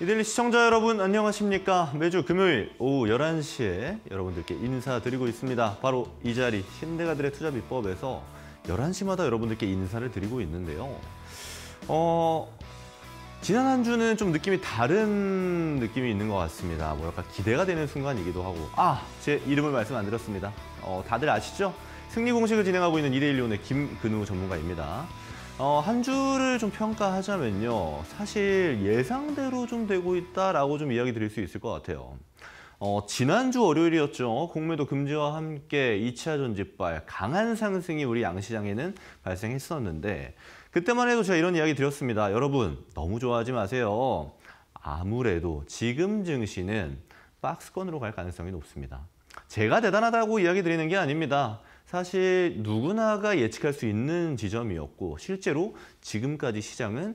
이들리 시청자 여러분 안녕하십니까? 매주 금요일 오후 11시에 여러분들께 인사드리고 있습니다. 바로 이 자리 신대가들의 투자 비법에서 11시마다 여러분들께 인사를 드리고 있는데요. 어, 지난 한 주는 좀 느낌이 다른 느낌이 있는 것 같습니다. 뭐랄까 기대가 되는 순간이기도 하고. 아 제 이름을 말씀 안 드렸습니다. 어, 다들 아시죠? 승리 공식을 진행하고 있는 이데일리온의 김근우 전문가입니다 어, 한 주를 좀 평가하자면요. 사실 예상대로 좀 되고 있다라고 좀 이야기 드릴 수 있을 것 같아요. 어, 지난주 월요일이었죠. 공매도 금지와 함께 2차 전지발 강한 상승이 우리 양시장에는 발생했었는데 그때만 해도 제가 이런 이야기 드렸습니다. 여러분 너무 좋아하지 마세요. 아무래도 지금 증시는 박스권으로 갈 가능성이 높습니다. 제가 대단하다고 이야기 드리는 게 아닙니다. 사실 누구나가 예측할 수 있는 지점이었고 실제로 지금까지 시장은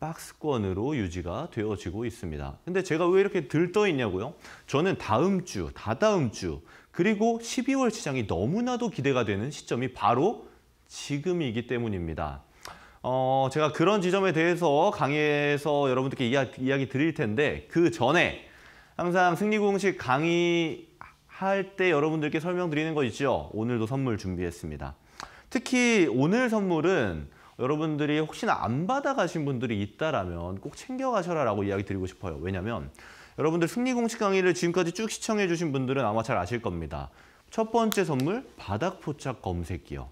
박스권으로 유지가 되어지고 있습니다. 근데 제가 왜 이렇게 들떠 있냐고요? 저는 다음 주, 다다음 주, 그리고 12월 시장이 너무나도 기대가 되는 시점이 바로 지금이기 때문입니다. 어, 제가 그런 지점에 대해서 강의에서 여러분들께 이야기, 이야기 드릴 텐데 그 전에 항상 승리 공식 강의 할 때 여러분들께 설명드리는 거 있죠. 오늘도 선물 준비했습니다. 특히 오늘 선물은 여러분들이 혹시나 안 받아가신 분들이 있다라면 꼭 챙겨가셔라 라고 이야기 드리고 싶어요. 왜냐면 여러분들 승리 공식 강의를 지금까지 쭉 시청해 주신 분들은 아마 잘 아실 겁니다. 첫 번째 선물 바닥 포착 검색기요.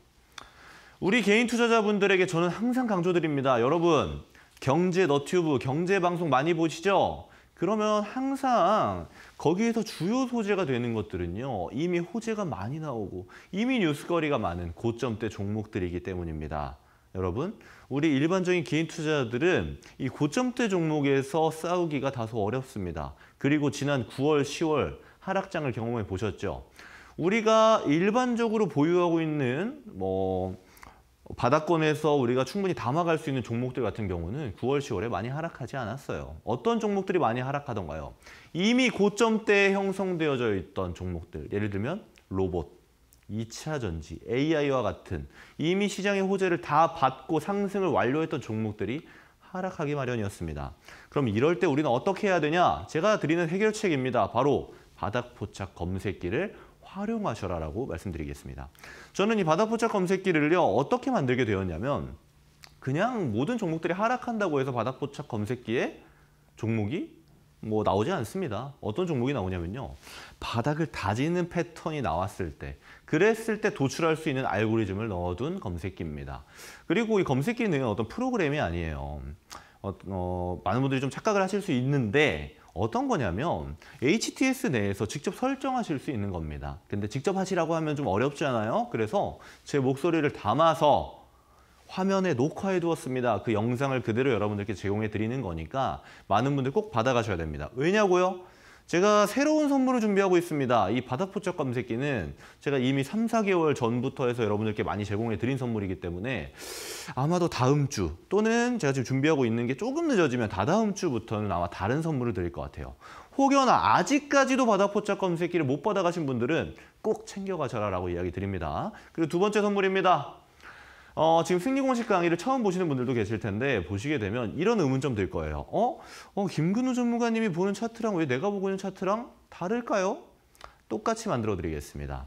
우리 개인 투자자분들에게 저는 항상 강조드립니다. 여러분 경제 너튜브 경제 방송 많이 보시죠? 그러면 항상 거기에서 주요 소재가 되는 것들은요. 이미 호재가 많이 나오고 이미 뉴스거리가 많은 고점대 종목들이기 때문입니다. 여러분, 우리 일반적인 개인 투자자들은 이 고점대 종목에서 싸우기가 다소 어렵습니다. 그리고 지난 9월, 10월 하락장을 경험해 보셨죠? 우리가 일반적으로 보유하고 있는 뭐 바닥권에서 우리가 충분히 담아갈 수 있는 종목들 같은 경우는 9월, 10월에 많이 하락하지 않았어요. 어떤 종목들이 많이 하락하던가요? 이미 고점대에 형성되어져 있던 종목들, 예를 들면 로봇, 2차 전지, AI와 같은 이미 시장의 호재를 다 받고 상승을 완료했던 종목들이 하락하기 마련이었습니다. 그럼 이럴 때 우리는 어떻게 해야 되냐? 제가 드리는 해결책입니다. 바로 바닥 포착 검색기를 활용하셔라라고 말씀드리겠습니다. 저는 이 바닥포착 검색기를요 어떻게 만들게 되었냐면 그냥 모든 종목들이 하락한다고 해서 바닥포착 검색기에 종목이 뭐 나오지 않습니다. 어떤 종목이 나오냐면요. 바닥을 다지는 패턴이 나왔을 때 그랬을 때 도출할 수 있는 알고리즘을 넣어둔 검색기입니다. 그리고 이 검색기는 어떤 프로그램이 아니에요. 어, 어, 많은 분들이 좀 착각을 하실 수 있는데 어떤 거냐면 HTS 내에서 직접 설정하실 수 있는 겁니다. 근데 직접 하시라고 하면 좀 어렵잖아요. 그래서 제 목소리를 담아서 화면에 녹화해 두었습니다. 그 영상을 그대로 여러분들께 제공해 드리는 거니까 많은 분들 꼭 받아가셔야 됩니다. 왜냐고요? 제가 새로운 선물을 준비하고 있습니다. 이 바닥포착 검색기는 제가 이미 3, 4개월 전부터 해서 여러분들께 많이 제공해 드린 선물이기 때문에 아마도 다음 주 또는 제가 지금 준비하고 있는 게 조금 늦어지면 다다음 주부터는 아마 다른 선물을 드릴 것 같아요. 혹여나 아직까지도 바닥포착 검색기를 못 받아가신 분들은 꼭 챙겨가셔라라고 이야기 드립니다. 그리고 두 번째 선물입니다. 어, 지금 승리 공식 강의를 처음 보시는 분들도 계실 텐데 보시게 되면 이런 의문점 들 거예요. 어? 어, 김근우 전문가님이 보는 차트랑 왜 내가 보고 있는 차트랑 다를까요? 똑같이 만들어 드리겠습니다.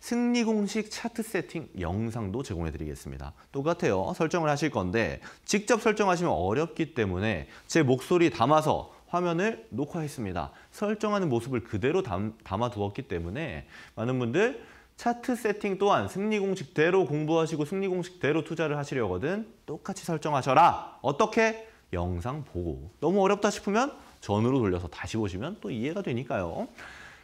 승리 공식 차트 세팅 영상도 제공해 드리겠습니다. 똑같아요. 설정을 하실 건데 직접 설정하시면 어렵기 때문에 제 목소리 담아서 화면을 녹화했습니다. 설정하는 모습을 그대로 담, 담아 두었기 때문에 많은 분들 차트 세팅 또한 승리 공식대로 공부하시고 승리 공식대로 투자를 하시려거든 똑같이 설정하셔라. 어떻게? 영상 보고. 너무 어렵다 싶으면 전으로 돌려서 다시 보시면 또 이해가 되니까요.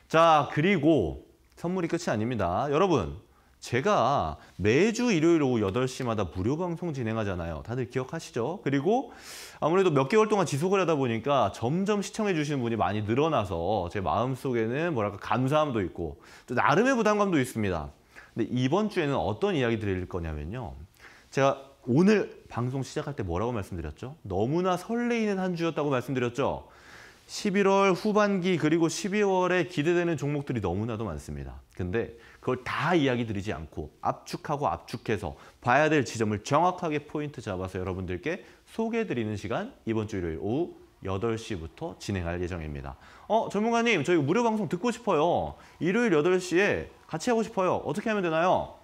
자, 그리고 선물이 끝이 아닙니다. 여러분, 제가 매주 일요일 오후 8시마다 무료 방송 진행하잖아요. 다들 기억하시죠? 그리고 아무래도 몇 개월 동안 지속을 하다 보니까 점점 시청해 주시는 분이 많이 늘어나서 제 마음속에는 뭐랄까 감사함도 있고 또 나름의 부담감도 있습니다. 근데 이번 주에는 어떤 이야기 드릴 거냐면요. 제가 오늘 방송 시작할 때 뭐라고 말씀드렸죠? 너무나 설레이는 한 주였다고 말씀드렸죠? 11월 후반기 그리고 12월에 기대되는 종목들이 너무나도 많습니다. 근데 그걸 다 이야기 드리지 않고 압축하고 압축해서 봐야 될 지점을 정확하게 포인트 잡아서 여러분들께 소개해드리는 시간 이번 주 일요일 오후 8시부터 진행할 예정입니다. 어, 전문가님, 저희 무료 방송 듣고 싶어요. 일요일 8시에 같이 하고 싶어요. 어떻게 하면 되나요?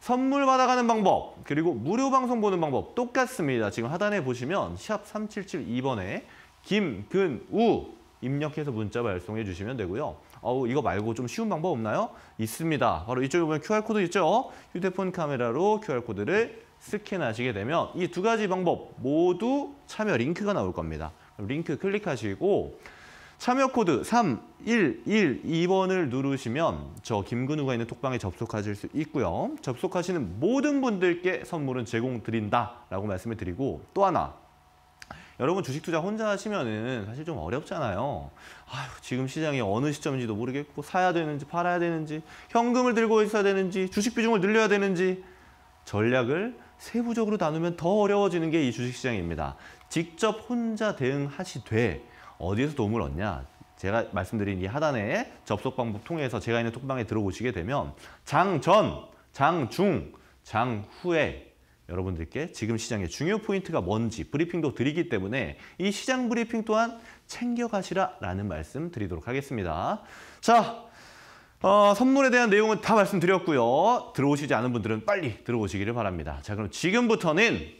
선물 받아가는 방법, 그리고 무료 방송 보는 방법 똑같습니다. 지금 하단에 보시면 샵 3772번에 김근우 입력해서 문자 발송해 주시면 되고요. 어우, 이거 말고 좀 쉬운 방법 없나요? 있습니다. 바로 이쪽에 보면 QR코드 있죠? 휴대폰 카메라로 QR코드를 스캔하시게 되면 이 두 가지 방법 모두 참여 링크가 나올 겁니다. 링크 클릭하시고 참여 코드 3112번을 누르시면 저 김근우가 있는 톡방에 접속하실 수 있고요. 접속하시는 모든 분들께 선물은 제공 드린다라고 말씀을 드리고 또 하나 여러분 주식 투자 혼자 하시면은 사실 좀 어렵잖아요. 아휴, 지금 시장이 어느 시점인지도 모르겠고 사야 되는지 팔아야 되는지 현금을 들고 있어야 되는지 주식 비중을 늘려야 되는지 전략을 세부적으로 나누면 더 어려워지는 게 이 주식시장입니다. 직접 혼자 대응하시되 어디에서 도움을 얻냐? 제가 말씀드린 이 하단에 접속 방법 통해서 제가 있는 톡방에 들어오시게 되면 장전, 장중, 장후에 여러분들께 지금 시장의 중요 포인트가 뭔지 브리핑도 드리기 때문에 이 시장 브리핑 또한 챙겨가시라라는 말씀 드리도록 하겠습니다. 자, 어, 선물에 대한 내용은 다 말씀드렸고요. 들어오시지 않은 분들은 빨리 들어오시기를 바랍니다. 자, 그럼 지금부터는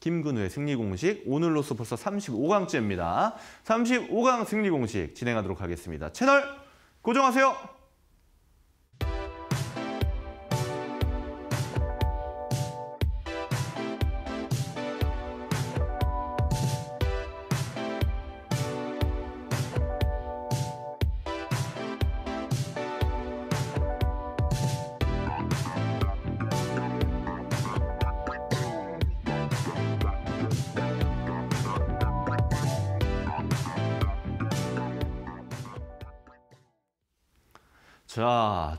김근우의 승리 공식 오늘로써 벌써 35강째입니다. 35강 승리 공식 진행하도록 하겠습니다. 채널 고정하세요.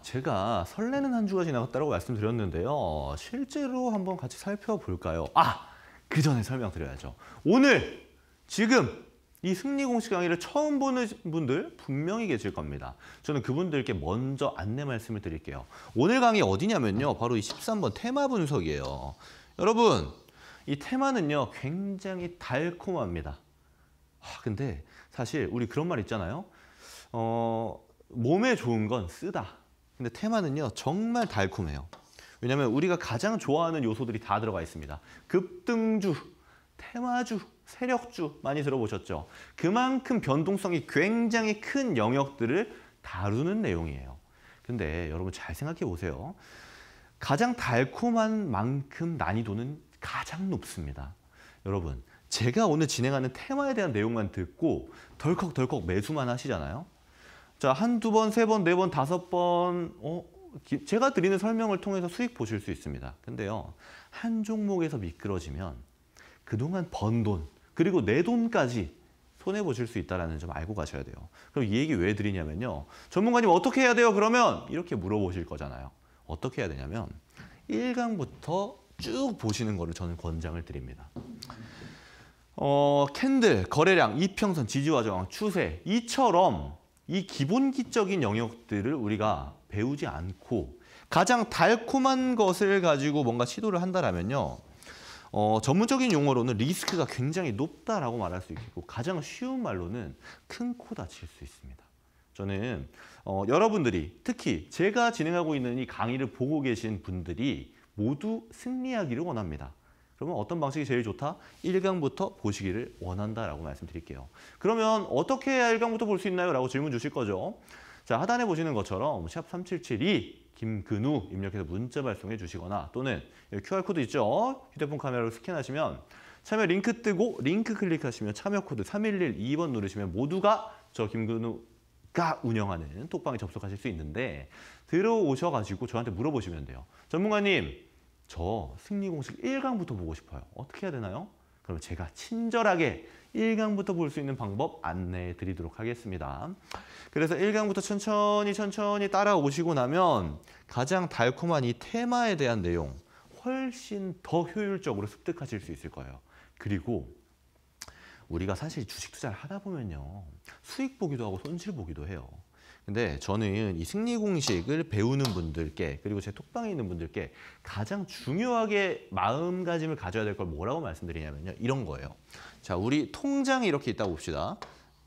제가 설레는 한 주가 지나갔다고 말씀드렸는데요. 실제로 한번 같이 살펴볼까요? 아, 그 전에 설명드려야죠. 오늘, 지금 이 승리 공식 강의를 처음 보는 분들 분명히 계실 겁니다. 저는 그분들께 먼저 안내 말씀을 드릴게요. 오늘 강의 어디냐면요. 바로 이 13번 테마 분석이에요. 여러분, 이 테마는요. 굉장히 달콤합니다. 아, 근데 사실 우리 그런 말 있잖아요. 어, 몸에 좋은 건 쓰다. 근데 테마는요 정말 달콤해요. 왜냐하면 우리가 가장 좋아하는 요소들이 다 들어가 있습니다. 급등주, 테마주, 세력주 많이 들어보셨죠? 그만큼 변동성이 굉장히 큰 영역들을 다루는 내용이에요. 근데 여러분 잘 생각해 보세요. 가장 달콤한 만큼 난이도는 가장 높습니다. 여러분, 제가 오늘 진행하는 테마에 대한 내용만 듣고 덜컥덜컥 매수만 하시잖아요. 자, 한 두 번, 세 번, 네 번, 다섯 번, 어, 제가 드리는 설명을 통해서 수익 보실 수 있습니다. 근데요, 한 종목에서 미끄러지면 그동안 번 돈, 그리고 내 돈까지 손해보실 수 있다는 점 알고 가셔야 돼요. 그럼 이 얘기 왜 드리냐면요. 전문가님 어떻게 해야 돼요? 그러면 이렇게 물어보실 거잖아요. 어떻게 해야 되냐면 1강부터 쭉 보시는 거를 저는 권장을 드립니다. 어, 캔들, 거래량, 이평선, 지지와 저항, 추세 이처럼 이 기본기적인 영역들을 우리가 배우지 않고 가장 달콤한 것을 가지고 뭔가 시도를 한다면요. 어, 전문적인 용어로는 리스크가 굉장히 높다라고 말할 수 있고 가장 쉬운 말로는 큰 코 다칠 수 있습니다. 저는 어, 여러분들이 특히 제가 진행하고 있는 이 강의를 보고 계신 분들이 모두 승리하기를 원합니다. 그러면 어떤 방식이 제일 좋다? 1강부터 보시기를 원한다라고 말씀드릴게요. 그러면 어떻게 해야 1강부터 볼 수 있나요? 라고 질문 주실 거죠. 자, 하단에 보시는 것처럼 샵 3772 김근우 입력해서 문자 발송해 주시거나 또는 QR코드 있죠? 휴대폰 카메라로 스캔하시면 참여 링크 뜨고 링크 클릭하시면 참여 코드 3112번 누르시면 모두가 저 김근우가 운영하는 톡방에 접속하실 수 있는데 들어오셔가지고 저한테 물어보시면 돼요. 전문가님 저 승리 공식 1강부터 보고 싶어요. 어떻게 해야 되나요? 그럼 제가 친절하게 1강부터 볼 수 있는 방법 안내해 드리도록 하겠습니다. 그래서 1강부터 천천히 천천히 따라오시고 나면 가장 달콤한 이 테마에 대한 내용 훨씬 더 효율적으로 습득하실 수 있을 거예요. 그리고 우리가 사실 주식 투자를 하다 보면요. 수익 보기도 하고 손실 보기도 해요. 근데 저는 이 승리 공식을 배우는 분들께 그리고 제 톡방에 있는 분들께 가장 중요하게 마음가짐을 가져야 될 걸 뭐라고 말씀드리냐면요. 이런 거예요. 자, 우리 통장이 이렇게 있다고 봅시다.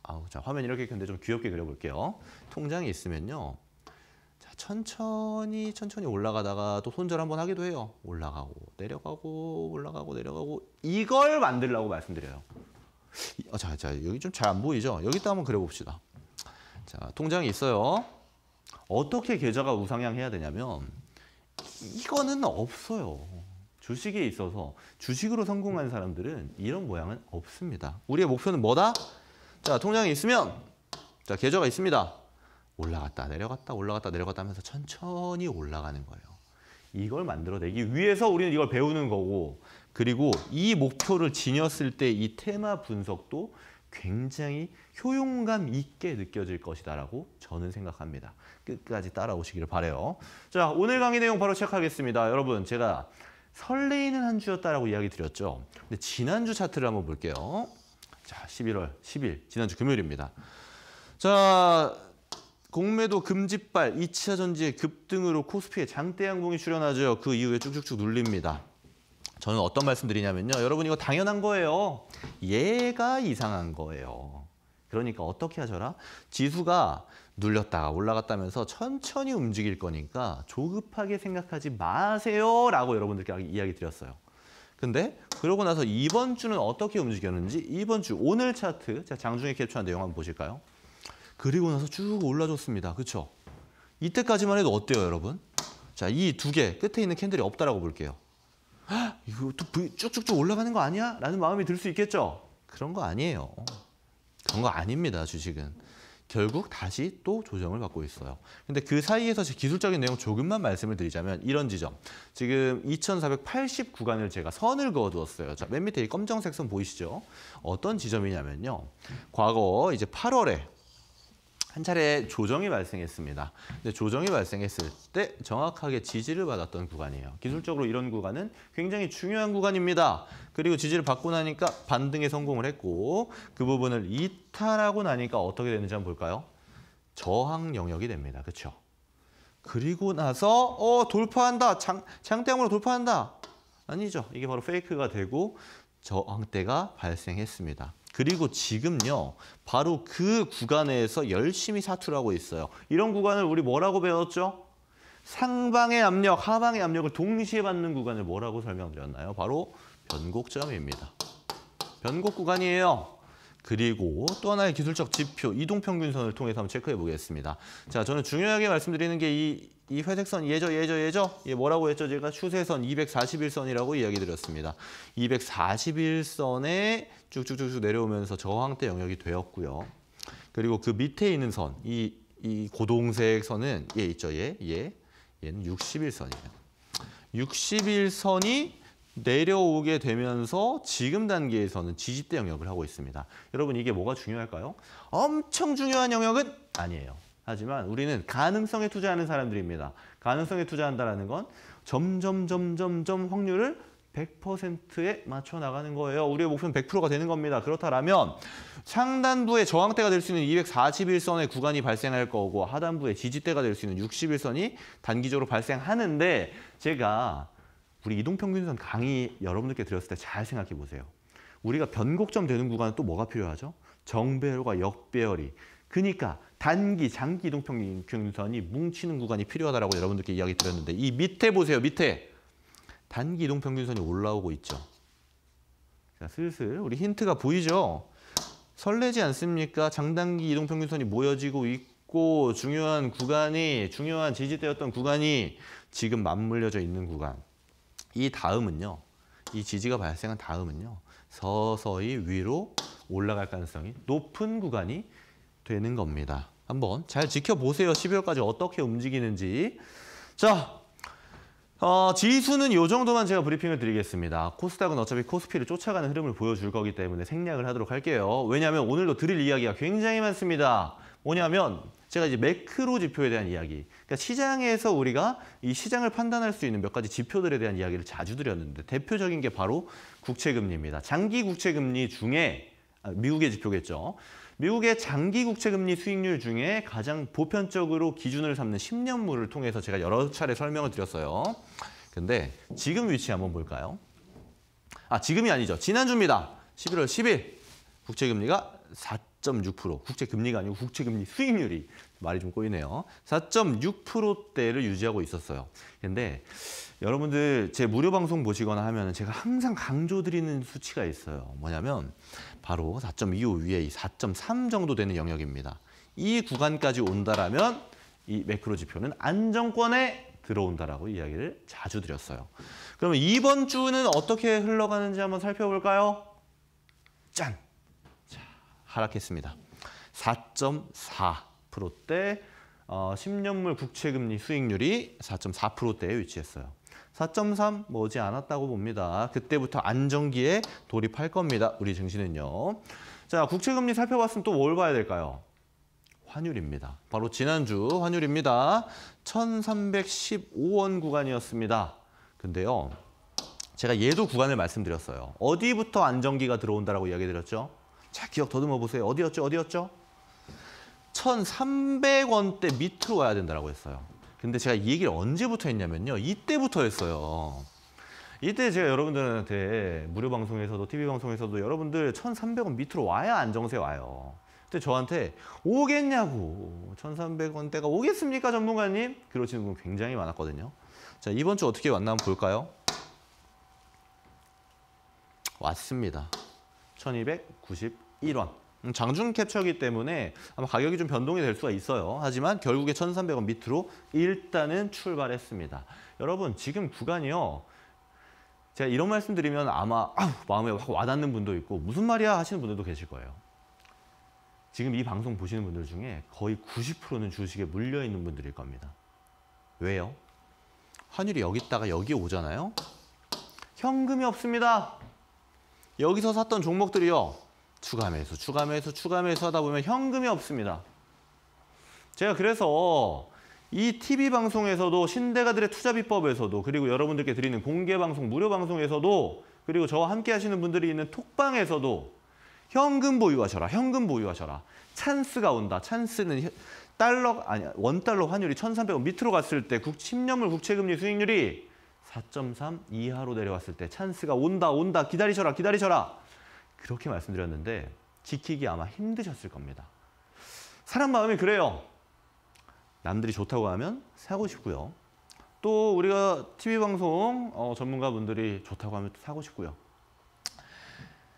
아우, 자, 화면 이렇게 근데 좀 귀엽게 그려볼게요. 통장이 있으면요. 자, 천천히 천천히 올라가다가 또 손절 한번 하기도 해요. 올라가고 내려가고 올라가고 내려가고 이걸 만들라고 말씀드려요. 이- 어, 자, 자, 여기 좀 잘 안 보이죠? 여기다 한번 그려봅시다. 자, 통장이 있어요. 어떻게 계좌가 우상향해야 되냐면 이거는 없어요. 주식에 있어서 주식으로 성공한 사람들은 이런 모양은 없습니다. 우리의 목표는 뭐다? 자, 통장이 있으면 자, 계좌가 있습니다. 올라갔다 내려갔다 올라갔다 내려갔다 하면서 천천히 올라가는 거예요. 이걸 만들어내기 위해서 우리는 이걸 배우는 거고 그리고 이 목표를 지녔을 때 이 테마 분석도 굉장히 효용감 있게 느껴질 것이다라고 저는 생각합니다. 끝까지 따라오시기를 바래요. 자, 오늘 강의 내용 바로 시작하겠습니다. 여러분, 제가 설레이는 한 주였다라고 이야기 드렸죠. 근데 지난주 차트를 한번 볼게요. 자, 11월 10일 지난주 금요일입니다. 자, 공매도 금지발 2차 전지의 급등으로 코스피에 장대 양봉이 출현하죠. 그 이후에 쭉쭉쭉 눌립니다. 저는 어떤 말씀 드리냐면요. 여러분 이거 당연한 거예요. 얘가 이상한 거예요. 그러니까 어떻게 하셔라? 지수가 눌렸다가 올라갔다면서 천천히 움직일 거니까 조급하게 생각하지 마세요 라고 여러분들께 이야기 드렸어요. 근데 그러고 나서 이번 주는 어떻게 움직였는지 이번 주 오늘 차트 제가 장중에 캡처한 내용 한번 보실까요? 그리고 나서 쭉 올라줬습니다. 그렇죠? 이때까지만 해도 어때요, 여러분? 자, 이 두 개 끝에 있는 캔들이 없다라고 볼게요. 헉, 이거 또 쭉쭉쭉 올라가는 거 아니야? 라는 마음이 들 수 있겠죠? 그런 거 아니에요. 그런 거 아닙니다, 주식은. 결국 다시 또 조정을 받고 있어요. 근데 그 사이에서 제 기술적인 내용 조금만 말씀을 드리자면 이런 지점. 지금 2480 구간을 제가 선을 그어두었어요. 자, 맨 밑에 이 검정색 선 보이시죠? 어떤 지점이냐면요. 과거 이제 8월에 한 차례 조정이 발생했습니다. 근데 조정이 발생했을 때 정확하게 지지를 받았던 구간이에요. 기술적으로 이런 구간은 굉장히 중요한 구간입니다. 그리고 지지를 받고 나니까 반등에 성공을 했고 그 부분을 이탈하고 나니까 어떻게 되는지 한번 볼까요? 저항 영역이 됩니다. 그렇죠? 그리고 나서 어 돌파한다. 장, 장대형으로 돌파한다. 아니죠. 이게 바로 페이크가 되고 저항대가 발생했습니다. 그리고 지금요, 바로 그 구간에서 열심히 사투를 하고 있어요. 이런 구간을 우리 뭐라고 배웠죠? 상방의 압력, 하방의 압력을 동시에 받는 구간을 뭐라고 설명드렸나요? 바로 변곡점입니다. 변곡 구간이에요. 그리고 또 하나의 기술적 지표, 이동평균선을 통해서 한번 체크해 보겠습니다. 자, 저는 중요하게 말씀드리는 게 이 이 회색선 예죠, 예죠, 예죠? 얘 뭐라고 했죠? 제가 추세선 241선이라고 이야기 드렸습니다. 241선에 쭉쭉쭉쭉 내려오면서 저항대 영역이 되었고요. 그리고 그 밑에 있는 선, 이, 이 고동색 선은 얘 있죠, 얘, 얘. 얘는 61선이에요. 61선이 내려오게 되면서 지금 단계에서는 지지대 영역을 하고 있습니다. 여러분 이게 뭐가 중요할까요? 엄청 중요한 영역은 아니에요. 하지만 우리는 가능성에 투자하는 사람들입니다. 가능성에 투자한다는 건 점점 점점 점 확률을 100%에 맞춰 나가는 거예요. 우리의 목표는 100%가 되는 겁니다. 그렇다면 상단부의 저항대가 될 수 있는 241선의 구간이 발생할 거고 하단부의 지지대가 될 수 있는 61선이 단기적으로 발생하는데 제가 우리 이동평균선 강의 여러분들께 드렸을 때 잘 생각해 보세요. 우리가 변곡점 되는 구간은 또 뭐가 필요하죠? 정배열과 역배열이. 그러니까 단기, 장기 이동평균선이 뭉치는 구간이 필요하다고 여러분들께 이야기 드렸는데 이 밑에 보세요. 밑에. 단기 이동평균선이 올라오고 있죠. 자, 슬슬 우리 힌트가 보이죠? 설레지 않습니까? 장단기 이동평균선이 모여지고 있고 중요한 구간이 중요한 지지대였던 구간이 지금 맞물려져 있는 구간. 이 다음은요. 이 지지가 발생한 다음은요. 서서히 위로 올라갈 가능성이 높은 구간이 되는 겁니다. 한번 잘 지켜보세요. 12월까지 어떻게 움직이는지. 자, 어, 지수는 이 정도만 제가 브리핑을 드리겠습니다. 코스닥은 어차피 코스피를 쫓아가는 흐름을 보여줄 거기 때문에 생략을 하도록 할게요. 왜냐하면 오늘도 드릴 이야기가 굉장히 많습니다. 뭐냐면 제가 이제 매크로 지표에 대한 이야기. 그러니까 시장에서 우리가 이 시장을 판단할 수 있는 몇 가지 지표들에 대한 이야기를 자주 드렸는데 대표적인 게 바로 국채금리입니다. 장기 국채금리 중에 아, 미국의 지표겠죠. 미국의 장기 국채 금리 수익률 중에 가장 보편적으로 기준을 삼는 10년물을 통해서 제가 여러 차례 설명을 드렸어요. 근데 지금 위치 한번 볼까요? 아, 지금이 아니죠. 지난주입니다. 11월 10일 국채 금리가 4.6% 국채 금리가 아니고 국채 금리 수익률이 말이 좀 꼬이네요. 4.6%대를 유지하고 있었어요. 근데 여러분들 제 무료 방송 보시거나 하면 제가 항상 강조드리는 수치가 있어요. 뭐냐면 바로 4.25 위에 이4.3 정도 되는 영역입니다. 이 구간까지 온다라면 이 매크로 지표는 안정권에 들어온다라고 이야기를 자주 드렸어요. 그러면 이번 주는 어떻게 흘러가는지 한번 살펴볼까요? 짠! 자, 하락했습니다. 4.4%대 어, 10년물 국채금리 수익률이 4.4%대에 위치했어요. 4.3 머지 않았다고 봅니다. 그때부터 안정기에 돌입할 겁니다. 우리 증시는요. 자, 국채금리 살펴봤으면 또 뭘 봐야 될까요? 환율입니다. 바로 지난주 환율입니다. 1315원 구간이었습니다. 근데요. 제가 얘도 구간을 말씀드렸어요. 어디부터 안정기가 들어온다라고 이야기 드렸죠? 자, 기억 더듬어 보세요. 어디였죠? 어디였죠? 1,300원대 밑으로 와야 된다고 했어요. 근데 제가 이 얘기를 언제부터 했냐면요. 이때부터 했어요. 이때 제가 여러분들한테 무료 방송에서도 TV 방송에서도 여러분들 1,300원 밑으로 와야 안정세 와요. 근데 저한테 오겠냐고 1,300원대가 오겠습니까 전문가님? 그러시는 분 굉장히 많았거든요. 자 이번 주 어떻게 왔나 한번 볼까요? 왔습니다. 1,291원. 음, 장중 캡처이기 때문에 아마 가격이 좀 변동이 될 수가 있어요. 하지만 결국에 1,300원 밑으로 일단은 출발했습니다. 여러분 지금 구간이요. 제가 이런 말씀 드리면 아마 아우, 마음에 확 와닿는 분도 있고 무슨 말이야 하시는 분들도 계실 거예요. 지금 이 방송 보시는 분들 중에 거의 90%는 주식에 물려 있는 분들일 겁니다. 왜요? 환율이 여기 있다가 여기 오잖아요. 현금이 없습니다. 여기서 샀던 종목들이요. 추가 매수, 추가 매수, 추가 매수 하다 보면 현금이 없습니다. 제가 그래서 이 TV 방송에서도 신대가들의 투자 비법에서도 그리고 여러분들께 드리는 공개 방송, 무료 방송에서도 그리고 저와 함께 하시는 분들이 있는 톡방에서도 현금 보유하셔라. 현금 보유하셔라. 찬스가 온다. 찬스는 달러 아니 원달러 환율이 1,300원 밑으로 갔을 때 국, 10년물 국채 금리 수익률이 4.3 이하로 내려왔을 때 찬스가 온다. 온다. 기다리셔라. 기다리셔라. 그렇게 말씀드렸는데 지키기 아마 힘드셨을 겁니다. 사람 마음이 그래요. 남들이 좋다고 하면 사고 싶고요. 또 우리가 TV 방송 어, 전문가분들이 좋다고 하면 또 사고 싶고요.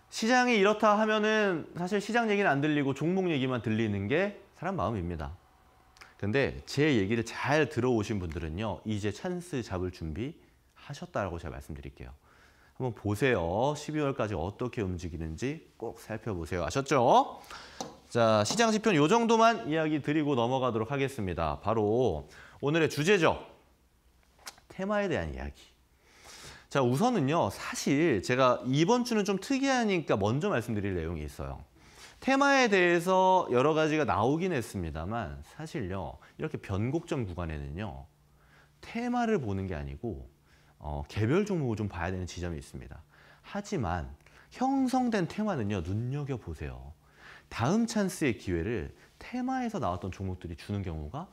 시장이 이렇다 하면은 사실 시장 얘기는 안 들리고 종목 얘기만 들리는 게 사람 마음입니다. 근데 제 얘기를 잘 들어오신 분들은요. 이제 찬스 잡을 준비 하셨다라고 제가 말씀드릴게요. 한번 보세요. 12월까지 어떻게 움직이는지 꼭 살펴보세요. 아셨죠? 자, 시장 지표는 이 정도만 이야기 드리고 넘어가도록 하겠습니다. 바로 오늘의 주제죠. 테마에 대한 이야기. 자, 우선은요. 사실 제가 이번 주는 좀 특이하니까 먼저 말씀드릴 내용이 있어요. 테마에 대해서 여러 가지가 나오긴 했습니다만 사실요. 이렇게 변곡점 구간에는요. 테마를 보는 게 아니고 어, 개별 종목을 좀 봐야 되는 지점이 있습니다. 하지만 형성된 테마는요. 눈여겨보세요. 다음 찬스의 기회를 테마에서 나왔던 종목들이 주는 경우가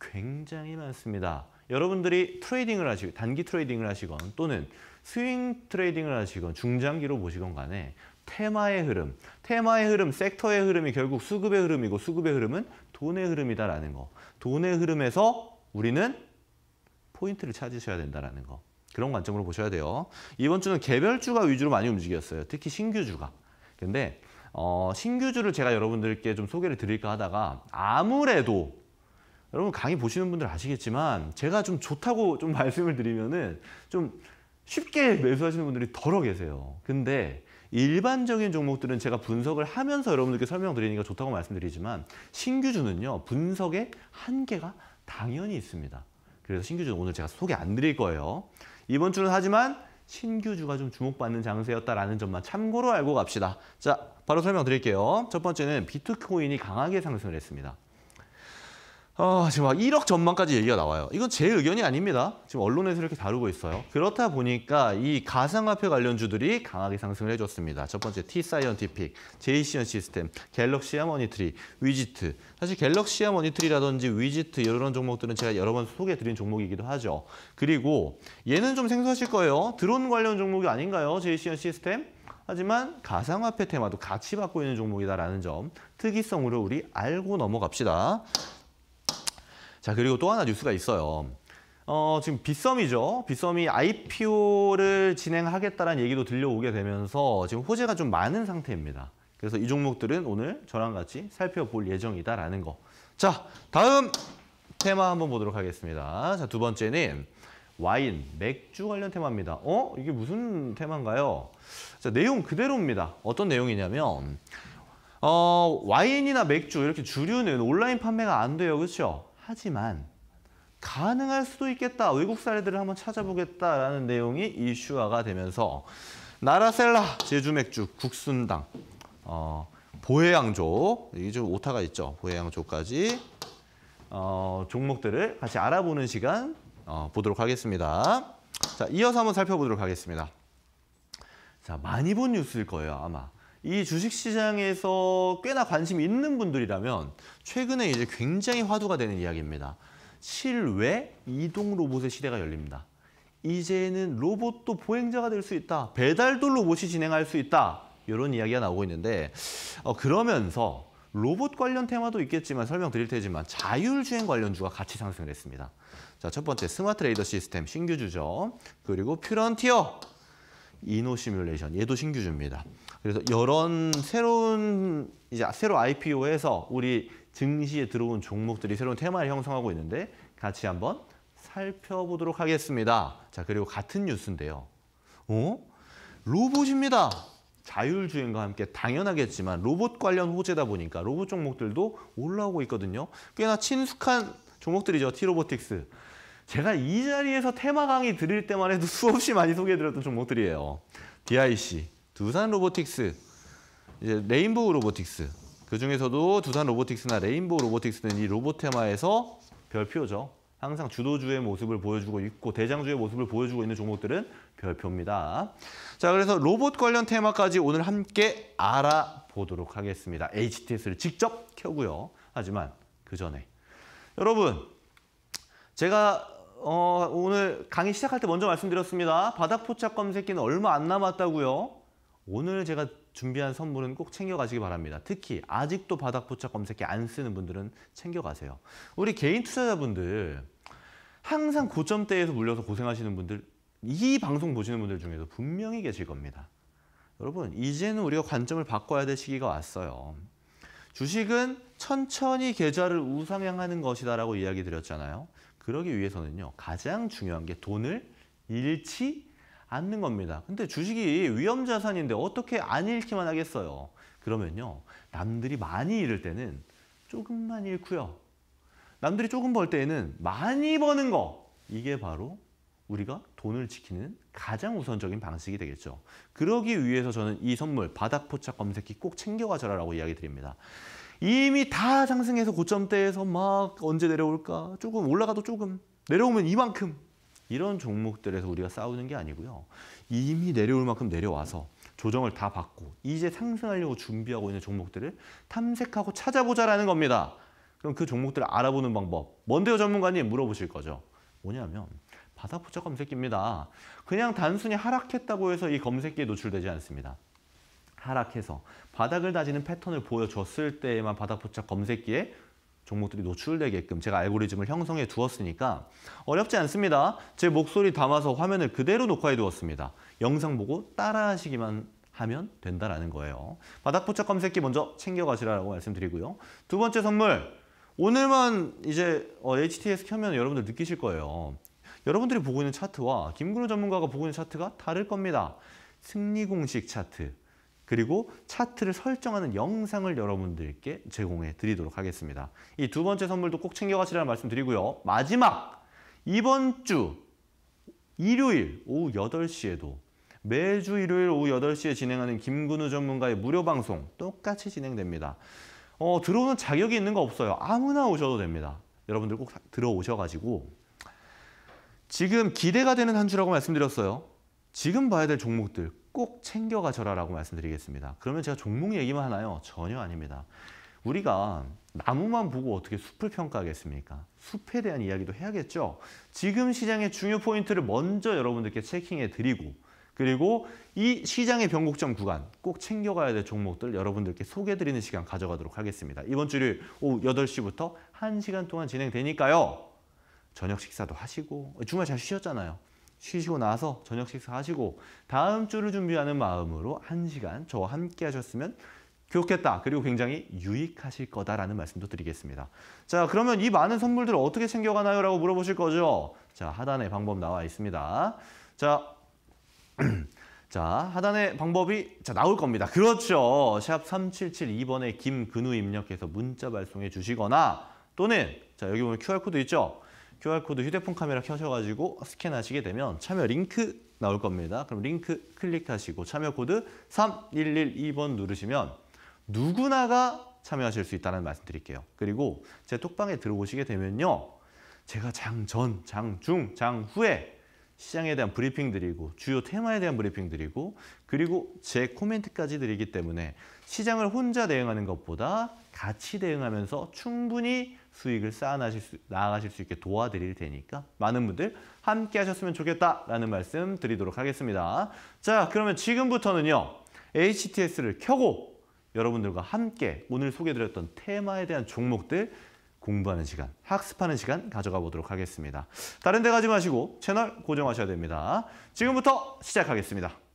굉장히 많습니다. 여러분들이 트레이딩을 하시고 단기 트레이딩을 하시건 또는 스윙 트레이딩을 하시건 중장기로 보시건 간에 테마의 흐름, 테마의 흐름, 섹터의 흐름이 결국 수급의 흐름이고 수급의 흐름은 돈의 흐름이다라는 거. 돈의 흐름에서 우리는 포인트를 찾으셔야 된다라는 거. 그런 관점으로 보셔야 돼요. 이번 주는 개별주가 위주로 많이 움직였어요. 특히 신규주가. 근데 어, 신규주를 제가 여러분들께 좀 소개를 드릴까 하다가 아무래도 여러분 강의 보시는 분들 아시겠지만 제가 좀 좋다고 좀 말씀을 드리면은 좀 쉽게 매수하시는 분들이 덜어 계세요. 근데 일반적인 종목들은 제가 분석을 하면서 여러분들께 설명드리니까 좋다고 말씀드리지만 신규주는요 분석의 한계가 당연히 있습니다. 그래서 신규주는 오늘 제가 소개 안 드릴 거예요. 이번 주는 하지만 신규주가 좀 주목받는 장세였다라는 점만 참고로 알고 갑시다. 자, 바로 설명드릴게요. 첫 번째는 비트코인이 강하게 상승을 했습니다. 아, 지금 막 1억 전망까지 얘기가 나와요. 이건 제 의견이 아닙니다. 지금 언론에서 이렇게 다루고 있어요. 그렇다 보니까 이 가상화폐 관련주들이 강하게 상승을 해줬습니다. 첫 번째 티사이언티픽, 제이씨현시스템, 갤럭시아 머니트리, 위지트. 사실 갤럭시아 머니트리라든지 위지트 이런 종목들은 제가 여러 번 소개해드린 종목이기도 하죠. 그리고 얘는 좀 생소하실 거예요. 드론 관련 종목이 아닌가요? 제이씨현시스템? 하지만 가상화폐 테마도 같이 받고 있는 종목이다라는 점 특이성으로 우리 알고 넘어갑시다. 자 그리고 또 하나 뉴스가 있어요. 어, 지금 빗썸이죠. 빗썸이 IPO를 진행하겠다는 얘기도 들려오게 되면서 지금 호재가 좀 많은 상태입니다. 그래서 이 종목들은 오늘 저랑 같이 살펴볼 예정이다라는 거. 자, 다음 테마 한번 보도록 하겠습니다. 자, 두 번째는 와인, 맥주 관련 테마입니다. 어? 이게 무슨 테마인가요? 자, 내용 그대로입니다. 어떤 내용이냐면 어, 와인이나 맥주 이렇게 주류는 온라인 판매가 안 돼요. 그렇죠? 하지만 가능할 수도 있겠다. 외국 사례들을 한번 찾아보겠다라는 내용이 이슈화가 되면서 나라셀라, 제주맥주, 국순당, 어, 보해양조, 이게 좀 오타가 있죠. 보해양조까지 어, 종목들을 같이 알아보는 시간 어, 보도록 하겠습니다. 자, 이어서 한번 살펴보도록 하겠습니다. 자, 많이 본 뉴스일 거예요, 아마. 이 주식시장에서 꽤나 관심 있는 분들이라면 최근에 이제 굉장히 화두가 되는 이야기입니다. 실외 이동 로봇의 시대가 열립니다. 이제는 로봇도 보행자가 될 수 있다. 배달도 로봇이 진행할 수 있다. 이런 이야기가 나오고 있는데 어, 그러면서 로봇 관련 테마도 있겠지만 설명드릴 테지만 자율주행 관련주가 같이 상승을 했습니다. 자, 첫 번째 스마트 레이더 시스템 신규주죠. 그리고 퓨런티어 이노 시뮬레이션 얘도 신규주입니다. 그래서 이런 새로운 이제 새로 IPO에서 우리 증시에 들어온 종목들이 새로운 테마를 형성하고 있는데 같이 한번 살펴보도록 하겠습니다. 자 그리고 같은 뉴스인데요. 어? 로봇입니다. 자율주행과 함께 당연하겠지만 로봇 관련 호재다 보니까 로봇 종목들도 올라오고 있거든요. 꽤나 친숙한 종목들이죠. 티로보틱스. 제가 이 자리에서 테마 강의 드릴 때만 해도 수없이 많이 소개해드렸던 종목들이에요. DIC, 두산 로보틱스, 이제 레인보우 로보틱스. 그 중에서도 두산 로보틱스나 레인보우 로보틱스는 이 로봇 테마에서 별표죠. 항상 주도주의 모습을 보여주고 있고 대장주의 모습을 보여주고 있는 종목들은 별표입니다. 자, 그래서 로봇 관련 테마까지 오늘 함께 알아보도록 하겠습니다. HTS를 직접 켜고요. 하지만 그 전에 여러분 제가 어, 오늘 강의 시작할 때 먼저 말씀드렸습니다. 바닥 포착 검색기는 얼마 안 남았다고요. 오늘 제가 준비한 선물은 꼭 챙겨가시기 바랍니다. 특히 아직도 바닥 포착 검색기 안 쓰는 분들은 챙겨가세요. 우리 개인 투자자분들 항상 고점대에서 물려서 고생하시는 분들 이 방송 보시는 분들 중에도 분명히 계실 겁니다. 여러분 이제는 우리가 관점을 바꿔야 될 시기가 왔어요. 주식은 천천히 계좌를 우상향하는 것이다 라고 이야기 드렸잖아요. 그러기 위해서는요. 가장 중요한 게 돈을 잃지 않는 겁니다. 근데 주식이 위험 자산인데 어떻게 안 잃기만 하겠어요. 그러면요. 남들이 많이 잃을 때는 조금만 잃고요. 남들이 조금 벌 때에는 많이 버는 거. 이게 바로 우리가 돈을 지키는 가장 우선적인 방식이 되겠죠. 그러기 위해서 저는 이 선물 바닥 포착 검색기 꼭 챙겨가져라 라고 이야기 드립니다. 이미 다 상승해서 고점대에서 막 언제 내려올까? 조금 올라가도 조금 내려오면 이만큼 이런 종목들에서 우리가 싸우는 게 아니고요. 이미 내려올 만큼 내려와서 조정을 다 받고 이제 상승하려고 준비하고 있는 종목들을 탐색하고 찾아보자라는 겁니다. 그럼 그 종목들을 알아보는 방법 뭔데요 전문가님 물어보실 거죠. 뭐냐면 바닥포착 검색기입니다. 그냥 단순히 하락했다고 해서 이 검색기에 노출되지 않습니다. 하락해서 바닥을 다지는 패턴을 보여줬을 때에만 바닥 포착 검색기에 종목들이 노출되게끔 제가 알고리즘을 형성해 두었으니까 어렵지 않습니다. 제 목소리 담아서 화면을 그대로 녹화해 두었습니다. 영상 보고 따라 하시기만 하면 된다라는 거예요. 바닥 포착 검색기 먼저 챙겨가시라고 말씀드리고요. 두 번째 선물 오늘만 이제 HTS 켜면 여러분들 느끼실 거예요. 여러분들이 보고 있는 차트와 김근우 전문가가 보고 있는 차트가 다를 겁니다. 승리 공식 차트. 그리고 차트를 설정하는 영상을 여러분들께 제공해 드리도록 하겠습니다. 이 두 번째 선물도 꼭 챙겨가시라는 말씀 드리고요. 마지막 이번 주 일요일 오후 8시에도 매주 일요일 오후 8시에 진행하는 김근우 전문가의 무료 방송 똑같이 진행됩니다. 어, 들어오는 자격이 있는 거 없어요. 아무나 오셔도 됩니다. 여러분들 꼭 들어오셔가지고 지금 기대가 되는 한 주라고 말씀드렸어요. 지금 봐야 될 종목들 꼭 챙겨가셔라라고 말씀드리겠습니다. 그러면 제가 종목 얘기만 하나요? 전혀 아닙니다. 우리가 나무만 보고 어떻게 숲을 평가하겠습니까? 숲에 대한 이야기도 해야겠죠. 지금 시장의 중요 포인트를 먼저 여러분들께 체킹해 드리고 그리고 이 시장의 변곡점 구간 꼭 챙겨가야 될 종목들 여러분들께 소개해드리는 시간 가져가도록 하겠습니다. 이번 주를 오후 8시부터 1시간 동안 진행되니까요. 저녁 식사도 하시고 주말 잘 쉬셨잖아요. 쉬시고 나서 저녁 식사 하시고 다음 주를 준비하는 마음으로 1시간 저와 함께 하셨으면 좋겠다. 그리고 굉장히 유익하실 거다라는 말씀도 드리겠습니다. 자, 그러면 이 많은 선물들을 어떻게 챙겨가나요? 라고 물어보실 거죠? 자, 하단에 방법 나와 있습니다. 자, 자, 하단에 방법이 자, 나올 겁니다. 그렇죠. 샵 3772번에 김근우 입력해서 문자 발송해 주시거나 또는 자, 여기 보면 QR코드 있죠? QR코드 휴대폰 카메라 켜셔가지고 스캔하시게 되면 참여 링크 나올 겁니다. 그럼 링크 클릭하시고 참여 코드 3112번 누르시면 누구나가 참여하실 수 있다는 말씀 드릴게요. 그리고 제 톡방에 들어오시게 되면요. 제가 장전, 장중, 장후에 시장에 대한 브리핑 드리고 주요 테마에 대한 브리핑 드리고 그리고 제 코멘트까지 드리기 때문에 시장을 혼자 대응하는 것보다 같이 대응하면서 충분히 수익을 쌓아나실 수, 나아가실 수 있게 도와드릴 테니까 많은 분들 함께 하셨으면 좋겠다라는 말씀 드리도록 하겠습니다. 자, 그러면 지금부터는요. HTS를 켜고 여러분들과 함께 오늘 소개드렸던 테마에 대한 종목들 공부하는 시간, 학습하는 시간 가져가 보도록 하겠습니다. 다른 데 가지 마시고 채널 고정하셔야 됩니다. 지금부터 시작하겠습니다.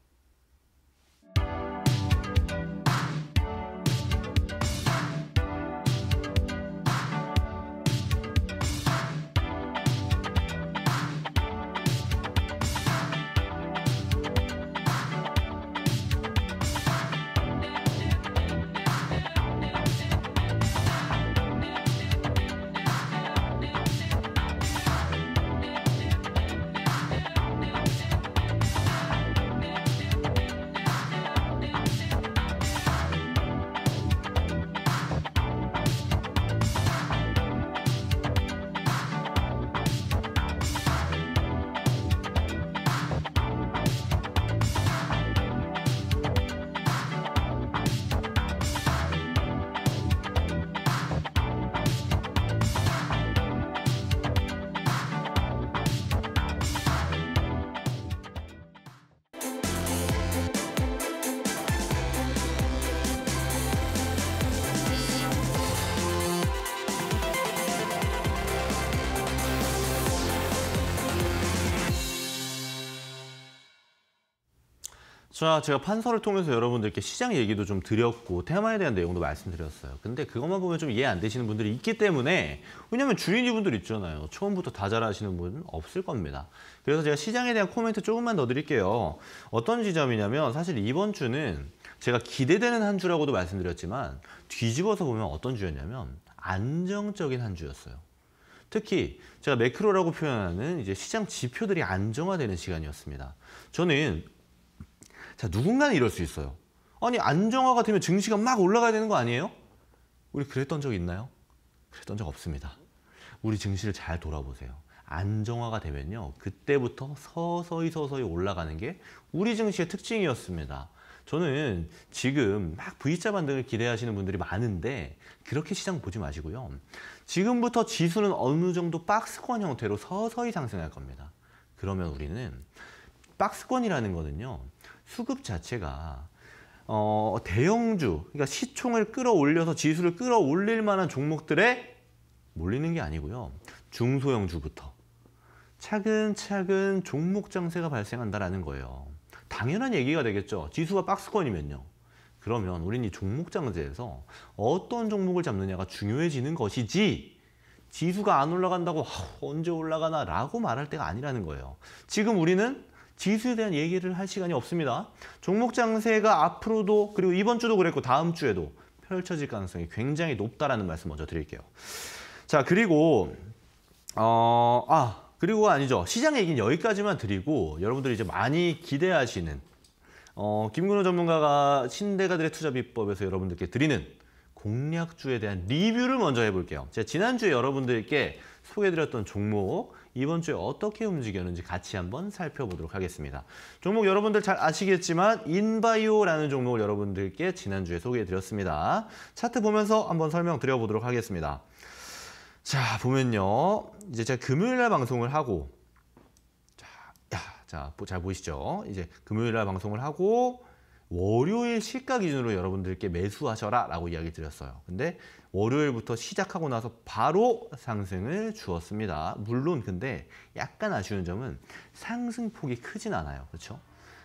자, 제가 판서를 통해서 여러분들께 시장 얘기도 좀 드렸고 테마에 대한 내용도 말씀드렸어요. 근데 그것만 보면 좀 이해 안 되시는 분들이 있기 때문에 왜냐면 주인이 분들 있잖아요. 처음부터 다 잘하시는 분은 없을 겁니다. 그래서 제가 시장에 대한 코멘트 조금만 더 드릴게요. 어떤 지점이냐면 사실 이번 주는 제가 기대되는 한 주라고도 말씀드렸지만 뒤집어서 보면 어떤 주였냐면 안정적인 한 주였어요. 특히 제가 매크로라고 표현하는 이제 시장 지표들이 안정화되는 시간이었습니다. 저는 자, 누군가는 이럴 수 있어요. 아니, 안정화가 되면 증시가 막 올라가야 되는 거 아니에요? 우리 그랬던 적 있나요? 그랬던 적 없습니다. 우리 증시를 잘 돌아보세요. 안정화가 되면요. 그때부터 서서히 서서히 올라가는 게 우리 증시의 특징이었습니다. 저는 지금 막 V자 반등을 기대하시는 분들이 많은데 그렇게 시장 보지 마시고요. 지금부터 지수는 어느 정도 박스권 형태로 서서히 상승할 겁니다. 그러면 우리는 박스권이라는 거는요. 수급 자체가 어, 대형주, 그러니까 시총을 끌어올려서 지수를 끌어올릴 만한 종목들에 몰리는 게 아니고요. 중소형주부터 차근차근 종목 장세가 발생한다라는 거예요. 당연한 얘기가 되겠죠. 지수가 박스권이면요. 그러면 우리는 이 종목 장세에서 어떤 종목을 잡느냐가 중요해지는 것이지 지수가 안 올라간다고 언제 올라가나 라고 말할 때가 아니라는 거예요. 지금 우리는 지수에 대한 얘기를 할 시간이 없습니다. 종목 장세가 앞으로도 그리고 이번 주도 그랬고 다음 주에도 펼쳐질 가능성이 굉장히 높다라는 말씀 먼저 드릴게요. 자 그리고 어, 아 그리고 아니죠. 시장 얘기는 여기까지만 드리고 여러분들이 이제 많이 기대하시는 어, 김근호 전문가가 신대가들의 투자 비법에서 여러분들께 드리는 공략주에 대한 리뷰를 먼저 해볼게요. 제가 지난주에 여러분들께 소개해드렸던 종목 이번 주에 어떻게 움직였는지 같이 한번 살펴보도록 하겠습니다. 종목 여러분들 잘 아시겠지만 인바이오라는 종목을 여러분들께 지난주에 소개해드렸습니다. 차트 보면서 한번 설명드려보도록 하겠습니다. 자 보면요 이제 제가 금요일 날 방송을 하고 자, 야, 자, 잘 보이시죠? 이제 금요일 날 방송을 하고 월요일 시가 기준으로 여러분들께 매수하셔라 라고 이야기 드렸어요. 근데 월요일부터 시작하고 나서 바로 상승을 주었습니다. 물론 근데 약간 아쉬운 점은 상승폭이 크진 않아요. 그렇죠?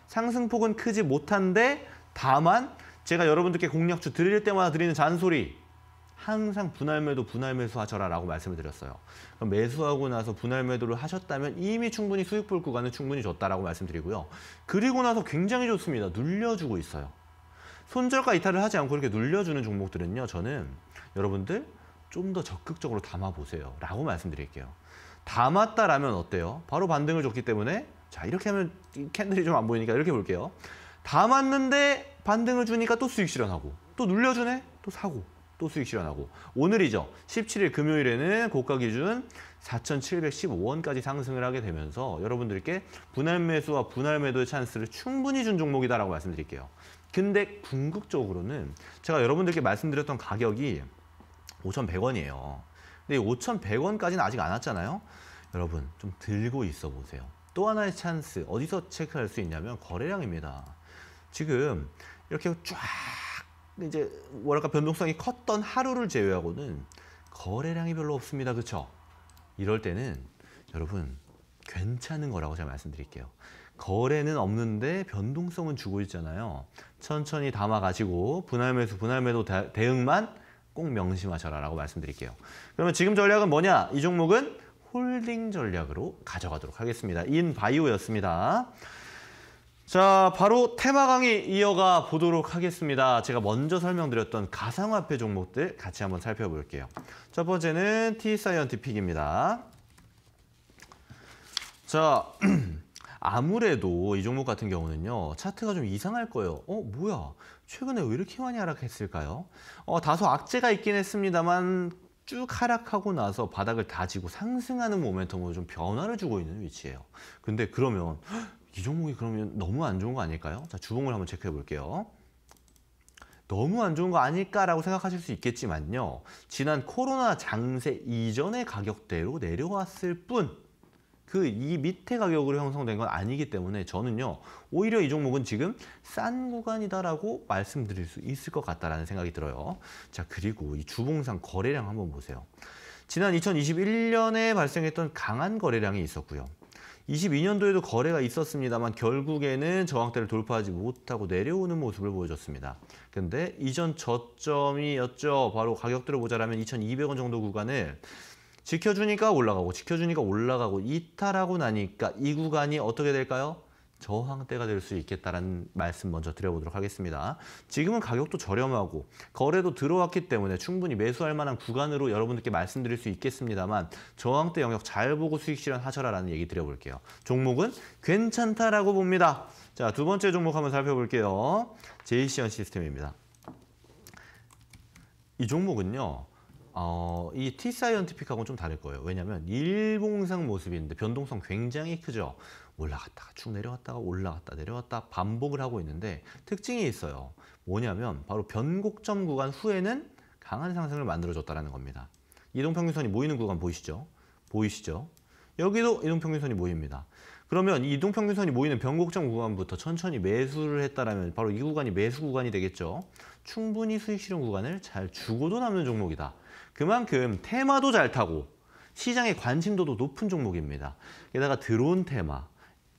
상승폭은 크지 못한데 다만 제가 여러분들께 공략주 드릴 때마다 드리는 잔소리 항상 분할 매도, 분할 매수 하셔라 라고 말씀을 드렸어요. 그럼 매수하고 나서 분할 매도를 하셨다면 이미 충분히 수익 볼 구간은 충분히 줬다라고 말씀드리고요. 그리고 나서 굉장히 좋습니다. 눌려주고 있어요. 손절가 이탈을 하지 않고 이렇게 눌려주는 종목들은요. 저는 여러분들 좀 더 적극적으로 담아보세요. 라고 말씀드릴게요. 담았다라면 어때요? 바로 반등을 줬기 때문에 자 이렇게 하면 캔들이 좀 안 보이니까 이렇게 볼게요. 담았는데 반등을 주니까 또 수익 실현하고 또 눌려주네? 또 사고 또 수익 실현하고 오늘이죠. 17일 금요일에는 고가 기준 4,715원까지 상승을 하게 되면서 여러분들께 분할 매수와 분할 매도의 찬스를 충분히 준 종목이다라고 말씀드릴게요. 근데 궁극적으로는 제가 여러분들께 말씀드렸던 가격이 5,100원이에요. 근데 5,100원까지는 아직 안 왔잖아요. 여러분 좀 들고 있어 보세요. 또 하나의 찬스 어디서 체크할 수 있냐면 거래량입니다. 지금 이렇게 쫙 이제 뭐랄까 변동성이 컸던 하루를 제외하고는 거래량이 별로 없습니다. 그렇죠? 이럴 때는 여러분 괜찮은 거라고 제가 말씀드릴게요. 거래는 없는데 변동성은 주고 있잖아요. 천천히 담아가지고 분할 매수, 분할 매도 대응만 꼭 명심하셔라 라고 말씀드릴게요. 그러면 지금 전략은 뭐냐? 이 종목은 홀딩 전략으로 가져가도록 하겠습니다. 인바이오였습니다. 자, 바로 테마 강의 이어가 보도록 하겠습니다. 제가 먼저 설명드렸던 가상화폐 종목들 같이 한번 살펴볼게요. 첫 번째는 T사이언티픽입니다. 자, 아무래도 이 종목 같은 경우는요. 차트가 좀 이상할 거예요. 어, 뭐야? 최근에 왜 이렇게 많이 하락했을까요? 어, 다소 악재가 있긴 했습니다만 쭉 하락하고 나서 바닥을 다지고 상승하는 모멘텀으로 좀 변화를 주고 있는 위치예요. 근데 그러면 이 종목이 그러면 너무 안 좋은 거 아닐까요? 자, 주봉을 한번 체크해 볼게요. 너무 안 좋은 거 아닐까라고 생각하실 수 있겠지만요. 지난 코로나 장세 이전의 가격대로 내려왔을 뿐, 그이 밑에 가격으로 형성된 건 아니기 때문에 저는요. 오히려 이 종목은 지금 싼 구간이다라고 말씀드릴 수 있을 것 같다라는 생각이 들어요. 자, 그리고 이 주봉상 거래량 한번 보세요. 지난 2021년에 발생했던 강한 거래량이 있었고요. 22년도에도 거래가 있었습니다만 결국에는 저항대를 돌파하지 못하고 내려오는 모습을 보여줬습니다. 근데 이전 저점이었죠. 바로 가격대로 보자라면 2,200원 정도 구간을 지켜주니까 올라가고 지켜주니까 올라가고 이탈하고 나니까 이 구간이 어떻게 될까요? 저항대가 될 수 있겠다라는 말씀 먼저 드려보도록 하겠습니다. 지금은 가격도 저렴하고 거래도 들어왔기 때문에 충분히 매수할 만한 구간으로 여러분들께 말씀드릴 수 있겠습니다만 저항대 영역 잘 보고 수익 실현하셔라라는 얘기 드려볼게요. 종목은 괜찮다라고 봅니다. 자, 두 번째 종목 한번 살펴볼게요. 제이시언 시스템입니다. 이 종목은요. 어, 이 T사이언티픽하고는 좀 다를 거예요. 왜냐하면 일봉상 모습인데 변동성 굉장히 크죠. 올라갔다가 쭉 내려갔다가 올라갔다 내려갔다 반복을 하고 있는데 특징이 있어요. 뭐냐면 바로 변곡점 구간 후에는 강한 상승을 만들어줬다는 겁니다. 이동평균선이 모이는 구간 보이시죠? 보이시죠? 여기도 이동평균선이 모입니다. 그러면 이동평균선이 모이는 변곡점 구간부터 천천히 매수를 했다면 바로 이 구간이 매수 구간이 되겠죠. 충분히 수익 실현 구간을 잘 주고도 남는 종목이다. 그만큼 테마도 잘 타고 시장의 관심도도 높은 종목입니다. 게다가 드론 테마,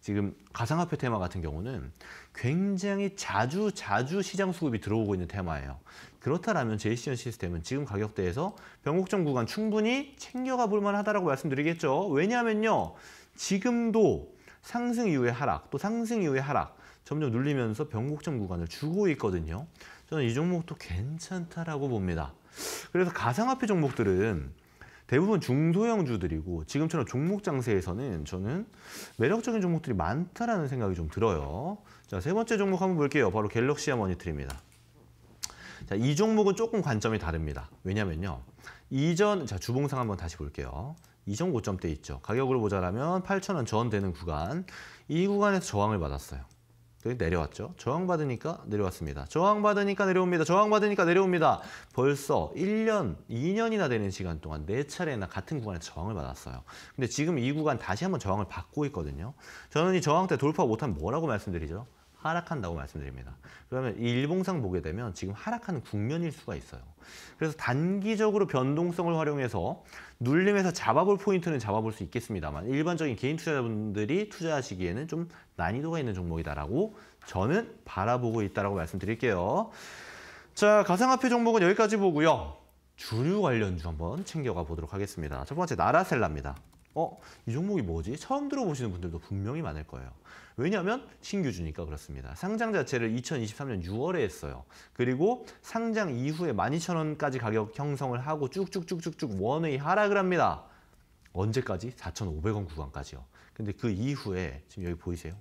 지금 가상화폐 테마 같은 경우는 굉장히 자주 자주 시장 수급이 들어오고 있는 테마예요. 그렇다면 제이시언 시스템은 지금 가격대에서 변곡점 구간 충분히 챙겨가 볼 만하다고 말씀드리겠죠. 왜냐하면요. 지금도 상승 이후의 하락, 또 상승 이후의 하락 점점 눌리면서 변곡점 구간을 주고 있거든요. 저는 이 종목도 괜찮다라고 봅니다. 그래서 가상화폐 종목들은 대부분 중소형주들이고 지금처럼 종목 장세에서는 저는 매력적인 종목들이 많다라는 생각이 좀 들어요. 자, 세 번째 종목 한번 볼게요. 바로 갤럭시아 머니트리입니다. 자, 이 종목은 조금 관점이 다릅니다. 왜냐면요. 이전 자, 주봉상 한번 다시 볼게요. 이전 고점대 있죠. 가격으로 보자라면 8,000원 저항되는 구간. 이 구간에서 저항을 받았어요. 그래서 내려왔죠. 저항받으니까 내려왔습니다. 저항받으니까 내려옵니다. 저항받으니까 내려옵니다. 벌써 1년, 2년이나 되는 시간 동안 네 차례나 같은 구간에서 저항을 받았어요. 근데 지금 이 구간 다시 한번 저항을 받고 있거든요. 저는 이 저항대 돌파 못하면 뭐라고 말씀드리죠? 하락한다고 말씀드립니다. 그러면 이 일봉상 보게 되면 지금 하락하는 국면일 수가 있어요. 그래서 단기적으로 변동성을 활용해서 눌림에서 잡아볼 포인트는 잡아볼 수 있겠습니다만 일반적인 개인 투자자분들이 투자하시기에는 좀 난이도가 있는 종목이다라고 저는 바라보고 있다라고 말씀드릴게요. 자, 가상화폐 종목은 여기까지 보고요. 주류 관련주 한번 챙겨가 보도록 하겠습니다. 첫 번째 나라셀라입니다. 어, 이 종목이 뭐지? 처음 들어보시는 분들도 분명히 많을 거예요. 왜냐하면 신규주니까 그렇습니다. 상장 자체를 2023년 6월에 했어요. 그리고 상장 이후에 12,000원까지 가격 형성을 하고 쭉쭉쭉쭉쭉 원웨이 하락을 합니다. 언제까지? 4,500원 구간까지요. 근데 그 이후에 지금 여기 보이세요?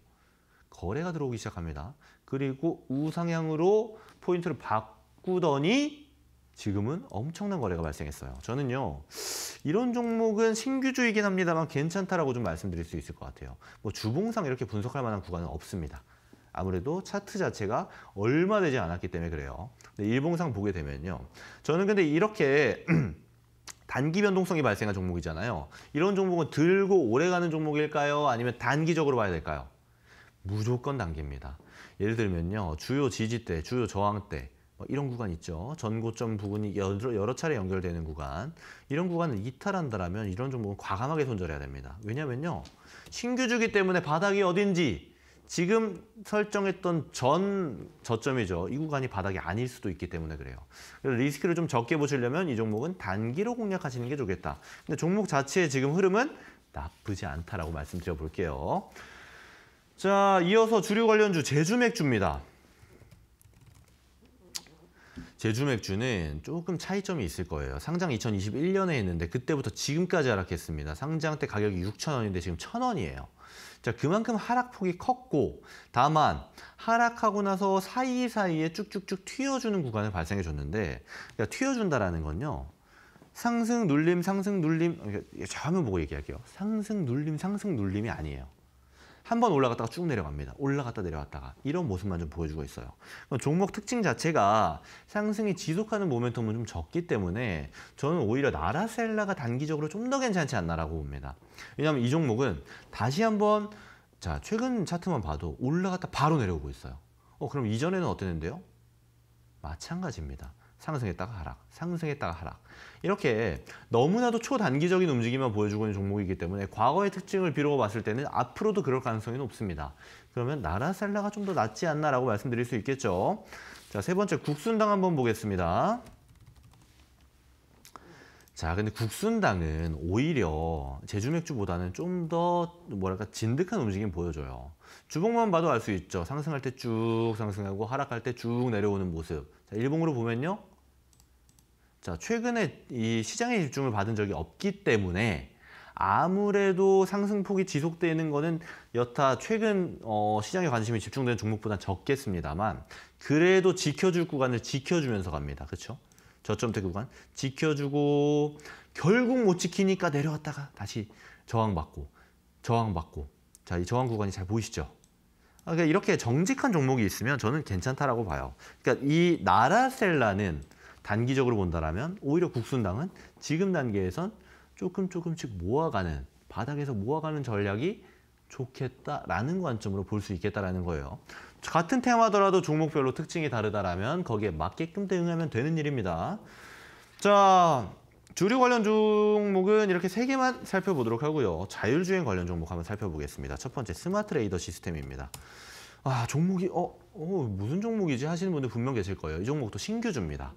거래가 들어오기 시작합니다. 그리고 우상향으로 포인트를 바꾸더니 지금은 엄청난 거래가 발생했어요. 저는요. 이런 종목은 신규주이긴 합니다만 괜찮다라고 좀 말씀드릴 수 있을 것 같아요. 뭐 주봉상 이렇게 분석할 만한 구간은 없습니다. 아무래도 차트 자체가 얼마 되지 않았기 때문에 그래요. 근데 일봉상 보게 되면요. 저는 근데 이렇게 단기 변동성이 발생한 종목이잖아요. 이런 종목은 들고 오래가는 종목일까요? 아니면 단기적으로 봐야 될까요? 무조건 단기입니다. 예를 들면요. 주요 지지대, 주요 저항대, 뭐 이런 구간 있죠. 전고점 부분이 여러, 여러 차례 연결되는 구간. 이런 구간을 이탈한다면 이런 종목은 과감하게 손절해야 됩니다. 왜냐면요. 신규주기 때문에 바닥이 어딘지 지금 설정했던 전 저점이죠. 이 구간이 바닥이 아닐 수도 있기 때문에 그래요. 리스크를 좀 적게 보시려면 이 종목은 단기로 공략하시는 게 좋겠다. 근데 종목 자체의 지금 흐름은 나쁘지 않다라고 말씀드려 볼게요. 자, 이어서 주류 관련주 제주 맥주입니다. 제주 맥주는 조금 차이점이 있을 거예요. 상장 2021년에 했는데 그때부터 지금까지 하락했습니다. 상장 때 가격이 6,000원인데 지금 1,000원이에요. 자, 그만큼 하락폭이 컸고 다만 하락하고 나서 사이사이에 쭉쭉쭉 튀어주는 구간을 발생해 줬는데 그러니까 튀어준다라는 건요. 상승, 눌림, 상승, 눌림 저 화면 보고 얘기할게요. 상승, 눌림, 상승, 눌림이 아니에요. 한 번 올라갔다가 쭉 내려갑니다. 올라갔다 내려갔다가 이런 모습만 좀 보여주고 있어요. 종목 특징 자체가 상승이 지속하는 모멘텀은 좀 적기 때문에 저는 오히려 나라셀라가 단기적으로 좀 더 괜찮지 않나라고 봅니다. 왜냐하면 이 종목은 다시 한번 자 최근 차트만 봐도 올라갔다 바로 내려오고 있어요. 어 그럼 이전에는 어땠는데요? 마찬가지입니다. 상승했다가 하락, 상승했다가 하락. 이렇게 너무나도 초단기적인 움직임만 보여주고 있는 종목이기 때문에 과거의 특징을 비롯 봤을 때는 앞으로도 그럴 가능성이 높습니다. 그러면 나라셀라가 좀 더 낫지 않나라고 말씀드릴 수 있겠죠. 자, 세 번째 국순당 한번 보겠습니다. 자, 근데 국순당은 오히려 제주맥주보다는 좀 더 뭐랄까 진득한 움직임 보여줘요. 주봉만 봐도 알 수 있죠. 상승할 때 쭉 상승하고 하락할 때 쭉 내려오는 모습. 자, 일봉으로 보면요. 자, 최근에 이 시장의 집중을 받은 적이 없기 때문에 아무래도 상승폭이 지속되는 거는 여타 최근 어, 시장에 관심이 집중되는 종목보다 적겠습니다만 그래도 지켜줄 구간을 지켜주면서 갑니다. 그렇죠? 저점대 구간 지켜주고 결국 못 지키니까 내려왔다가 다시 저항받고 저항받고 자, 이 저항 구간이 잘 보이시죠? 아, 그러니까 이렇게 정직한 종목이 있으면 저는 괜찮다라고 봐요. 그러니까 이 나라셀라는 단기적으로 본다면 오히려 국순당은 지금 단계에선 조금 조금씩 모아가는 바닥에서 모아가는 전략이 좋겠다라는 관점으로 볼 수 있겠다라는 거예요. 같은 테마더라도 종목별로 특징이 다르다라면 거기에 맞게끔 대응하면 되는 일입니다. 자, 주류 관련 종목은 이렇게 세 개만 살펴보도록 하고요. 자율주행 관련 종목 한번 살펴보겠습니다. 첫 번째 스마트 레이더 시스템입니다. 아 종목이 어, 어 무슨 종목이지 하시는 분들 분명 계실 거예요. 이 종목도 신규주입니다.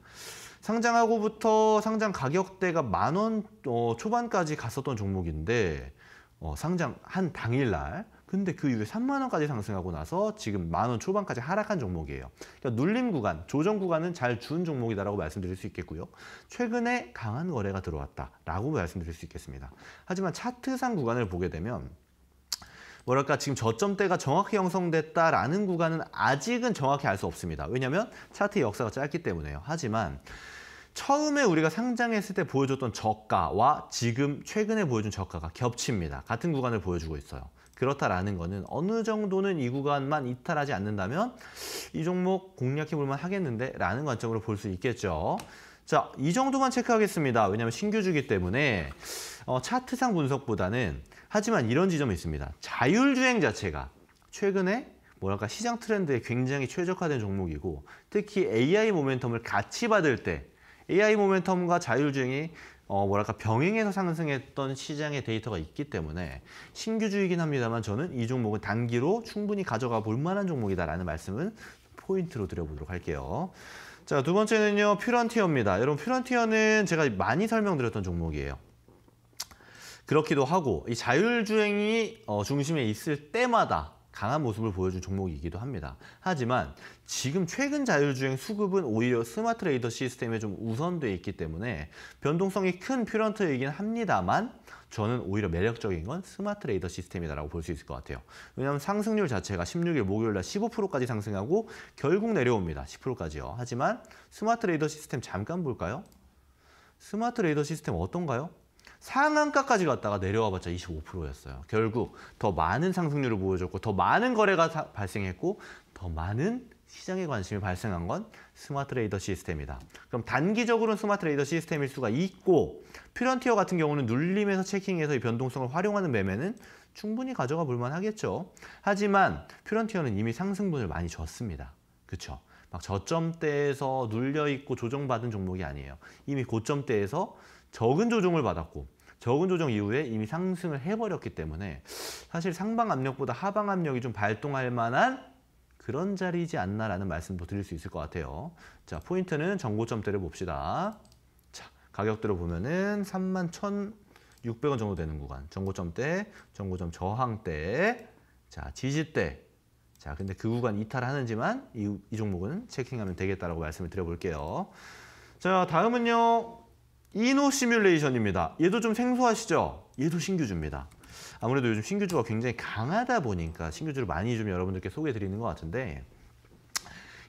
상장하고부터 상장 가격대가 만원 어, 초반까지 갔었던 종목인데 어, 상장 한 당일날 근데 그 이후에 3만 원까지 상승하고 나서 지금 만 원 초반까지 하락한 종목이에요. 그러니까 눌림 구간, 조정 구간은 잘 준 종목이다라고 말씀드릴 수 있겠고요. 최근에 강한 거래가 들어왔다라고 말씀드릴 수 있겠습니다. 하지만 차트상 구간을 보게 되면 뭐랄까 지금 저점대가 정확히 형성됐다라는 구간은 아직은 정확히 알 수 없습니다. 왜냐하면 차트의 역사가 짧기 때문에요. 하지만 처음에 우리가 상장했을 때 보여줬던 저가와 지금 최근에 보여준 저가가 겹칩니다. 같은 구간을 보여주고 있어요. 그렇다라는 거는 어느 정도는 이 구간만 이탈하지 않는다면 이 종목 공략해 볼만 하겠는데 라는 관점으로 볼 수 있겠죠. 자, 이 정도만 체크하겠습니다. 왜냐하면 신규주기 때문에 어, 차트상 분석보다는 하지만 이런 지점이 있습니다. 자율주행 자체가 최근에 뭐랄까 시장 트렌드에 굉장히 최적화된 종목이고 특히 AI 모멘텀을 같이 받을 때 AI 모멘텀과 자율주행이 어 뭐랄까 병행해서 상승했던 시장의 데이터가 있기 때문에 신규주이긴 합니다만 저는 이 종목은 단기로 충분히 가져가 볼 만한 종목이다라는 말씀을 포인트로 드려보도록 할게요. 자, 두 번째는요. 퓨런티어입니다. 여러분 퓨런티어는 제가 많이 설명드렸던 종목이에요. 그렇기도 하고 이 자율주행이 어, 중심에 있을 때마다 강한 모습을 보여준 종목이기도 합니다. 하지만 지금 최근 자율주행 수급은 오히려 스마트 레이더 시스템에 좀 우선돼 있기 때문에 변동성이 큰 퓨런티어이긴 합니다만 저는 오히려 매력적인 건 스마트 레이더 시스템이다라고 볼 수 있을 것 같아요. 왜냐하면 상승률 자체가 16일 목요일 날 15%까지 상승하고 결국 내려옵니다. 10%까지요. 하지만 스마트 레이더 시스템 잠깐 볼까요? 스마트 레이더 시스템 어떤가요? 상한가까지 갔다가 내려와봤자 25%였어요. 결국 더 많은 상승률을 보여줬고 더 많은 거래가 사, 발생했고 더 많은 시장에 관심이 발생한 건 스마트 레이더 시스템이다. 그럼 단기적으로는 스마트 레이더 시스템일 수가 있고 퓨런티어 같은 경우는 눌림에서 checking해서 이 변동성을 활용하는 매매는 충분히 가져가 볼만 하겠죠. 하지만 퓨런티어는 이미 상승분을 많이 줬습니다. 그렇죠? 막 저점대에서 눌려있고 조정받은 종목이 아니에요. 이미 고점대에서 적은 조정을 받았고 적은 조정 이후에 이미 상승을 해버렸기 때문에 사실 상방 압력보다 하방 압력이 좀 발동할 만한 그런 자리이지 않나라는 말씀도 드릴 수 있을 것 같아요. 자, 포인트는 전고점대를 봅시다. 자, 가격대로 보면은 31,600원 정도 되는 구간. 전고점대, 전고점 저항대, 자, 지지대. 자, 근데 그 구간 이탈하는지만 이, 이 종목은 체킹하면 되겠다라고 말씀을 드려볼게요. 자, 다음은요. 이노 시뮬레이션입니다. 얘도 좀 생소하시죠? 얘도 신규주입니다. 아무래도 요즘 신규주가 굉장히 강하다 보니까 신규주를 많이 좀 여러분들께 소개해 드리는 것 같은데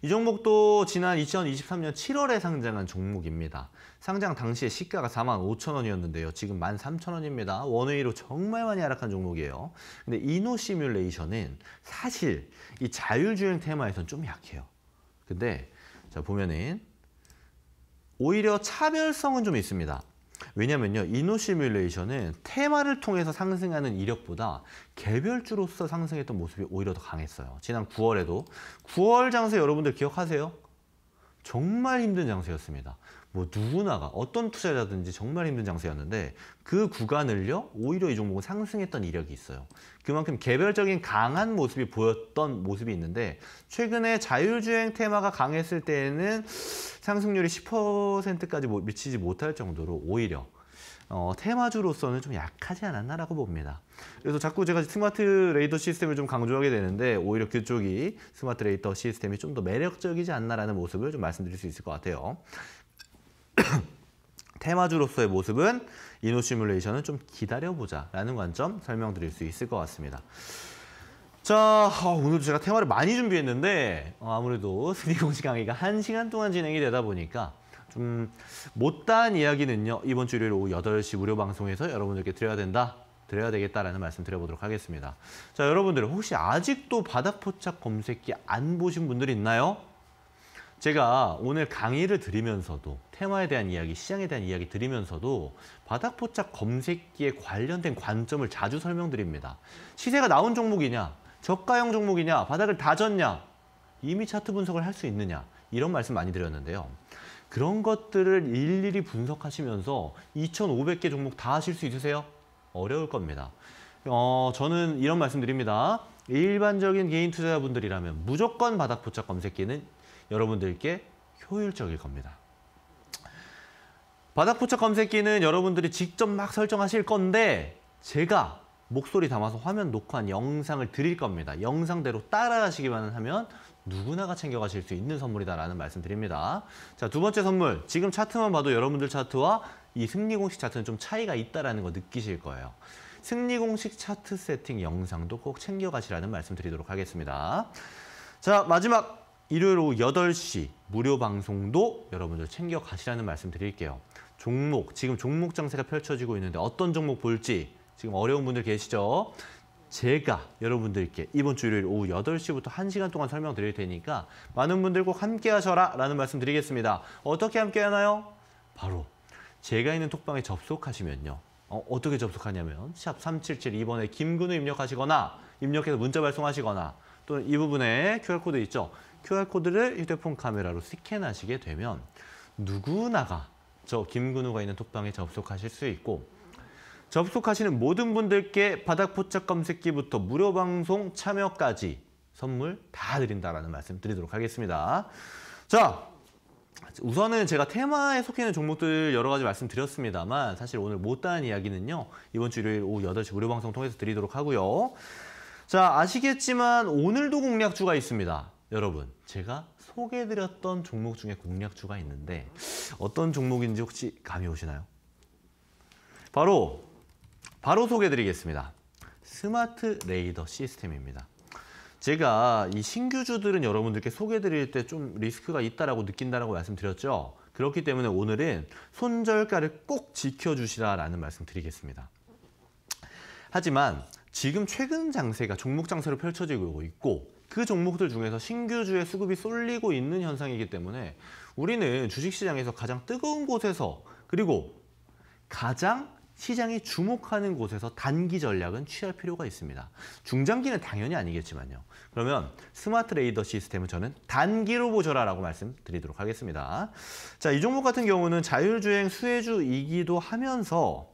이 종목도 지난 2023년 7월에 상장한 종목입니다. 상장 당시에 시가가 4만 5천 원이었는데요. 지금 1만 3천 원입니다. 원웨이로 정말 많이 하락한 종목이에요. 근데 이노 시뮬레이션은 사실 이 자율주행 테마에선 좀 약해요. 근데 자 보면은 오히려 차별성은 좀 있습니다. 왜냐면요. 이노 시뮬레이션은 테마를 통해서 상승하는 이력보다 개별주로서 상승했던 모습이 오히려 더 강했어요. 지난 9월에도 9월 장세 여러분들 기억하세요? 정말 힘든 장세였습니다. 뭐 누구나가 어떤 투자자든지 정말 힘든 장세였는데 그 구간을요 오히려 이 종목은 상승했던 이력이 있어요. 그만큼 개별적인 강한 모습이 보였던 모습이 있는데 최근에 자율주행 테마가 강했을 때에는 상승률이 10%까지 미치지 못할 정도로 오히려 어, 테마주로서는 좀 약하지 않았나라고 봅니다. 그래서 자꾸 제가 스마트 레이더 시스템을 좀 강조하게 되는데 오히려 그쪽이 스마트 레이더 시스템이 좀 더 매력적이지 않나라는 모습을 좀 말씀드릴 수 있을 것 같아요. 테마주로서의 모습은 이노 시뮬레이션은 좀 기다려보자 라는 관점 설명드릴 수 있을 것 같습니다. 자, 어, 오늘도 제가 테마를 많이 준비했는데 어, 아무래도 승리 공식 강의가 한시간 동안 진행이 되다 보니까 좀 못다한 이야기는요. 이번 주 일요일 오후 8시 무료 방송에서 여러분들께 드려야 된다. 드려야 되겠다라는 말씀 드려보도록 하겠습니다. 자, 여러분들 혹시 아직도 바닥 포착 검색기 안 보신 분들 있나요? 제가 오늘 강의를 드리면서도 테마에 대한 이야기, 시장에 대한 이야기 드리면서도 바닥 포착 검색기에 관련된 관점을 자주 설명드립니다. 시세가 나온 종목이냐, 저가형 종목이냐, 바닥을 다졌냐, 이미 차트 분석을 할 수 있느냐 이런 말씀 많이 드렸는데요. 그런 것들을 일일이 분석하시면서 2,500개 종목 다 하실 수 있으세요? 어려울 겁니다. 어, 저는 이런 말씀 드립니다. 일반적인 개인 투자자분들이라면 무조건 바닥 포착 검색기는 여러분들께 효율적일 겁니다. 바닥 포착 검색기는 여러분들이 직접 막 설정하실 건데 제가 목소리 담아서 화면 녹화한 영상을 드릴 겁니다. 영상대로 따라하시기만 하면 누구나가 챙겨가실 수 있는 선물이다라는 말씀 드립니다. 자, 두 번째 선물. 지금 차트만 봐도 여러분들 차트와 이 승리 공식 차트는 좀 차이가 있다라는 거 느끼실 거예요. 승리 공식 차트 세팅 영상도 꼭 챙겨가시라는 말씀 드리도록 하겠습니다. 자, 마지막 일요일 오후 8시 무료 방송도 여러분들 챙겨 가시라는 말씀 드릴게요. 종목, 지금 종목 장세가 펼쳐지고 있는데 어떤 종목 볼지 지금 어려운 분들 계시죠? 제가 여러분들께 이번 주 일요일 오후 8시부터 1시간 동안 설명드릴 테니까 많은 분들 꼭 함께 하셔라 라는 말씀 드리겠습니다. 어떻게 함께 하나요? 바로 제가 있는 톡방에 접속하시면요. 어, 어떻게 접속하냐면 샵 3772번에 김근우 입력하시거나 입력해서 문자 발송하시거나 또는 이 부분에 QR코드 있죠. QR코드를 휴대폰 카메라로 스캔하시게 되면 누구나가 저 김근우가 있는 톡방에 접속하실 수 있고 접속하시는 모든 분들께 바닥 포착 검색기부터 무료 방송 참여까지 선물 다 드린다라는 말씀 드리도록 하겠습니다. 자, 우선은 제가 테마에 속해 있는 종목들 여러 가지 말씀드렸습니다만 사실 오늘 못다한 이야기는요. 이번 주 일요일 오후 8시 무료 방송 통해서 드리도록 하고요. 자, 아시겠지만 오늘도 공략주가 있습니다. 여러분, 제가 소개해드렸던 종목 중에 공략주가 있는데 어떤 종목인지 혹시 감이 오시나요? 바로 바로 소개해드리겠습니다. 스마트 레이더 시스템입니다. 제가 이 신규주들은 여러분들께 소개해드릴 때 좀 리스크가 있다라고 느낀다라고 말씀드렸죠. 그렇기 때문에 오늘은 손절가를 꼭 지켜주시라라는 말씀 드리겠습니다. 하지만 지금 최근 장세가 종목 장세로 펼쳐지고 있고 그 종목들 중에서 신규주의 수급이 쏠리고 있는 현상이기 때문에 우리는 주식시장에서 가장 뜨거운 곳에서 그리고 가장 시장이 주목하는 곳에서 단기 전략은 취할 필요가 있습니다. 중장기는 당연히 아니겠지만요. 그러면 스마트 레이더 시스템은 저는 단기로 보셔라 라고 말씀드리도록 하겠습니다. 자, 이 종목 같은 경우는 자율주행 수혜주이기도 하면서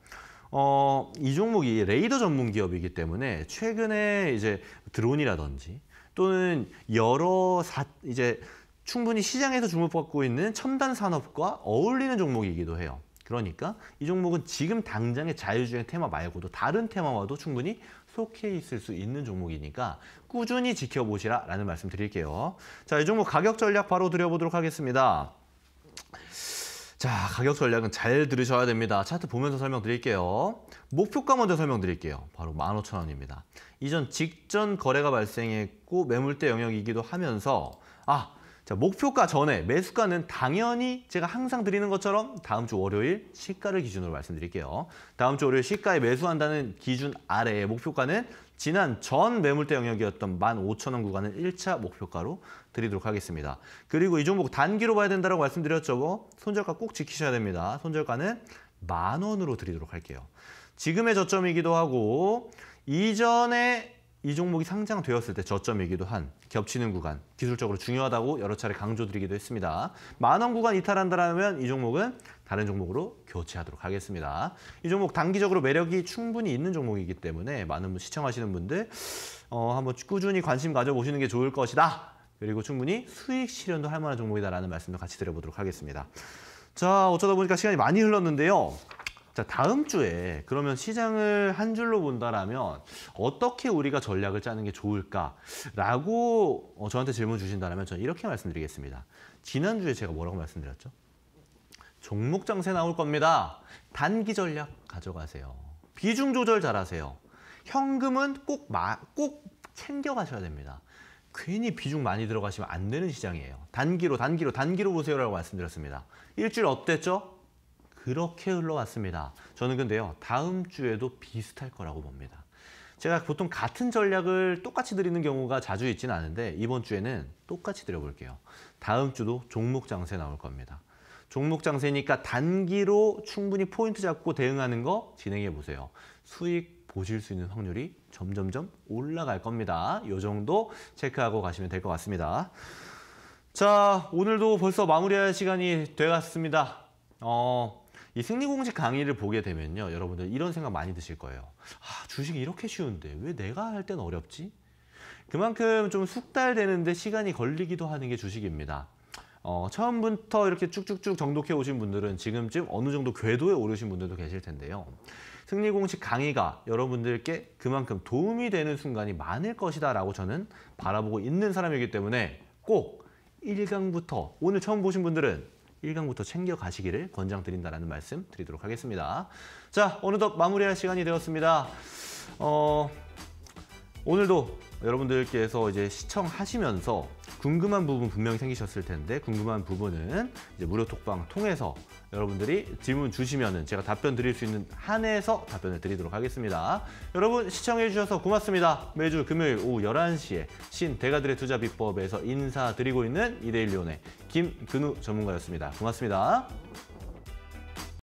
어, 이 종목이 레이더 전문 기업이기 때문에 최근에 이제 드론이라든지 또는 여러 사, 이제 충분히 시장에서 주목받고 있는 첨단 산업과 어울리는 종목이기도 해요. 그러니까 이 종목은 지금 당장의 자유주행 테마 말고도 다른 테마와도 충분히 속해 있을 수 있는 종목이니까 꾸준히 지켜보시라 라는 말씀 드릴게요. 자, 이 종목 가격 전략 바로 드려보도록 하겠습니다. 자, 가격 전략은 잘 들으셔야 됩니다. 차트 보면서 설명드릴게요. 목표가 먼저 설명드릴게요. 바로 15,000원입니다. 이전 직전 거래가 발생했고 매물대 영역이기도 하면서 아, 자, 목표가 전에 매수가는 당연히 제가 항상 드리는 것처럼 다음 주 월요일 시가를 기준으로 말씀드릴게요. 다음 주 월요일 시가에 매수한다는 기준 아래의 목표가는 지난 전 매물대 영역이었던 15,000원 구간을 1차 목표가로 드리도록 하겠습니다. 그리고 이 종목 단기로 봐야 된다고 말씀드렸죠. 손절가 꼭 지키셔야 됩니다. 손절가는 만 원으로 드리도록 할게요. 지금의 저점이기도 하고 이전에 이 종목이 상장되었을 때 저점이기도 한 겹치는 구간 기술적으로 중요하다고 여러 차례 강조드리기도 했습니다. 만원 구간 이탈한다면 이 종목은 다른 종목으로 교체하도록 하겠습니다. 이 종목 단기적으로 매력이 충분히 있는 종목이기 때문에 많은 분 시청하시는 분들 어, 한번 꾸준히 관심 가져보시는 게 좋을 것이다. 그리고 충분히 수익 실현도 할 만한 종목이다라는 말씀도 같이 드려보도록 하겠습니다. 자 어쩌다 보니까 시간이 많이 흘렀는데요. 자, 다음 주에 그러면 시장을 한 줄로 본다라면 어떻게 우리가 전략을 짜는 게 좋을까라고 어, 저한테 질문 주신다면 저는 이렇게 말씀드리겠습니다. 지난주에 제가 뭐라고 말씀드렸죠? 종목 장세 나올 겁니다. 단기 전략 가져가세요. 비중 조절 잘하세요. 현금은 꼭, 마, 꼭 챙겨가셔야 됩니다. 괜히 비중 많이 들어가시면 안 되는 시장이에요. 단기로 단기로 단기로 보세요라고 말씀드렸습니다. 일주일 어땠죠? 그렇게 흘러왔습니다. 저는 근데요. 다음 주에도 비슷할 거라고 봅니다. 제가 보통 같은 전략을 똑같이 드리는 경우가 자주 있지는 않은데 이번 주에는 똑같이 드려볼게요. 다음 주도 종목 장세 나올 겁니다. 종목 장세니까 단기로 충분히 포인트 잡고 대응하는 거 진행해 보세요. 수익 보실 수 있는 확률이 점점점 올라갈 겁니다. 이 정도 체크하고 가시면 될 것 같습니다. 자, 오늘도 벌써 마무리할 시간이 되었습니다. 어, 이 승리 공식 강의를 보게 되면요. 여러분들 이런 생각 많이 드실 거예요. 아, 주식이 이렇게 쉬운데 왜 내가 할 땐 어렵지? 그만큼 좀 숙달되는데 시간이 걸리기도 하는 게 주식입니다. 어, 처음부터 이렇게 쭉쭉쭉 정독해 오신 분들은 지금쯤 어느 정도 궤도에 오르신 분들도 계실 텐데요. 승리 공식 강의가 여러분들께 그만큼 도움이 되는 순간이 많을 것이다 라고 저는 바라보고 있는 사람이기 때문에 꼭 1강부터 오늘 처음 보신 분들은 1강부터 챙겨 가시기를 권장드린다라는 말씀 드리도록 하겠습니다. 자, 어느덧 마무리할 시간이 되었습니다. 어, 오늘도 여러분들께서 이제 시청하시면서 궁금한 부분 분명히 생기셨을 텐데 궁금한 부분은 이제 무료 톡방 통해서 여러분들이 질문 주시면은 제가 답변 드릴 수 있는 한에서 답변을 드리도록 하겠습니다. 여러분 시청해 주셔서 고맙습니다. 매주 금요일 오후 11시에 신대가들의 투자 비법에서 인사드리고 있는 이데일리온의 김근우 전문가였습니다. 고맙습니다.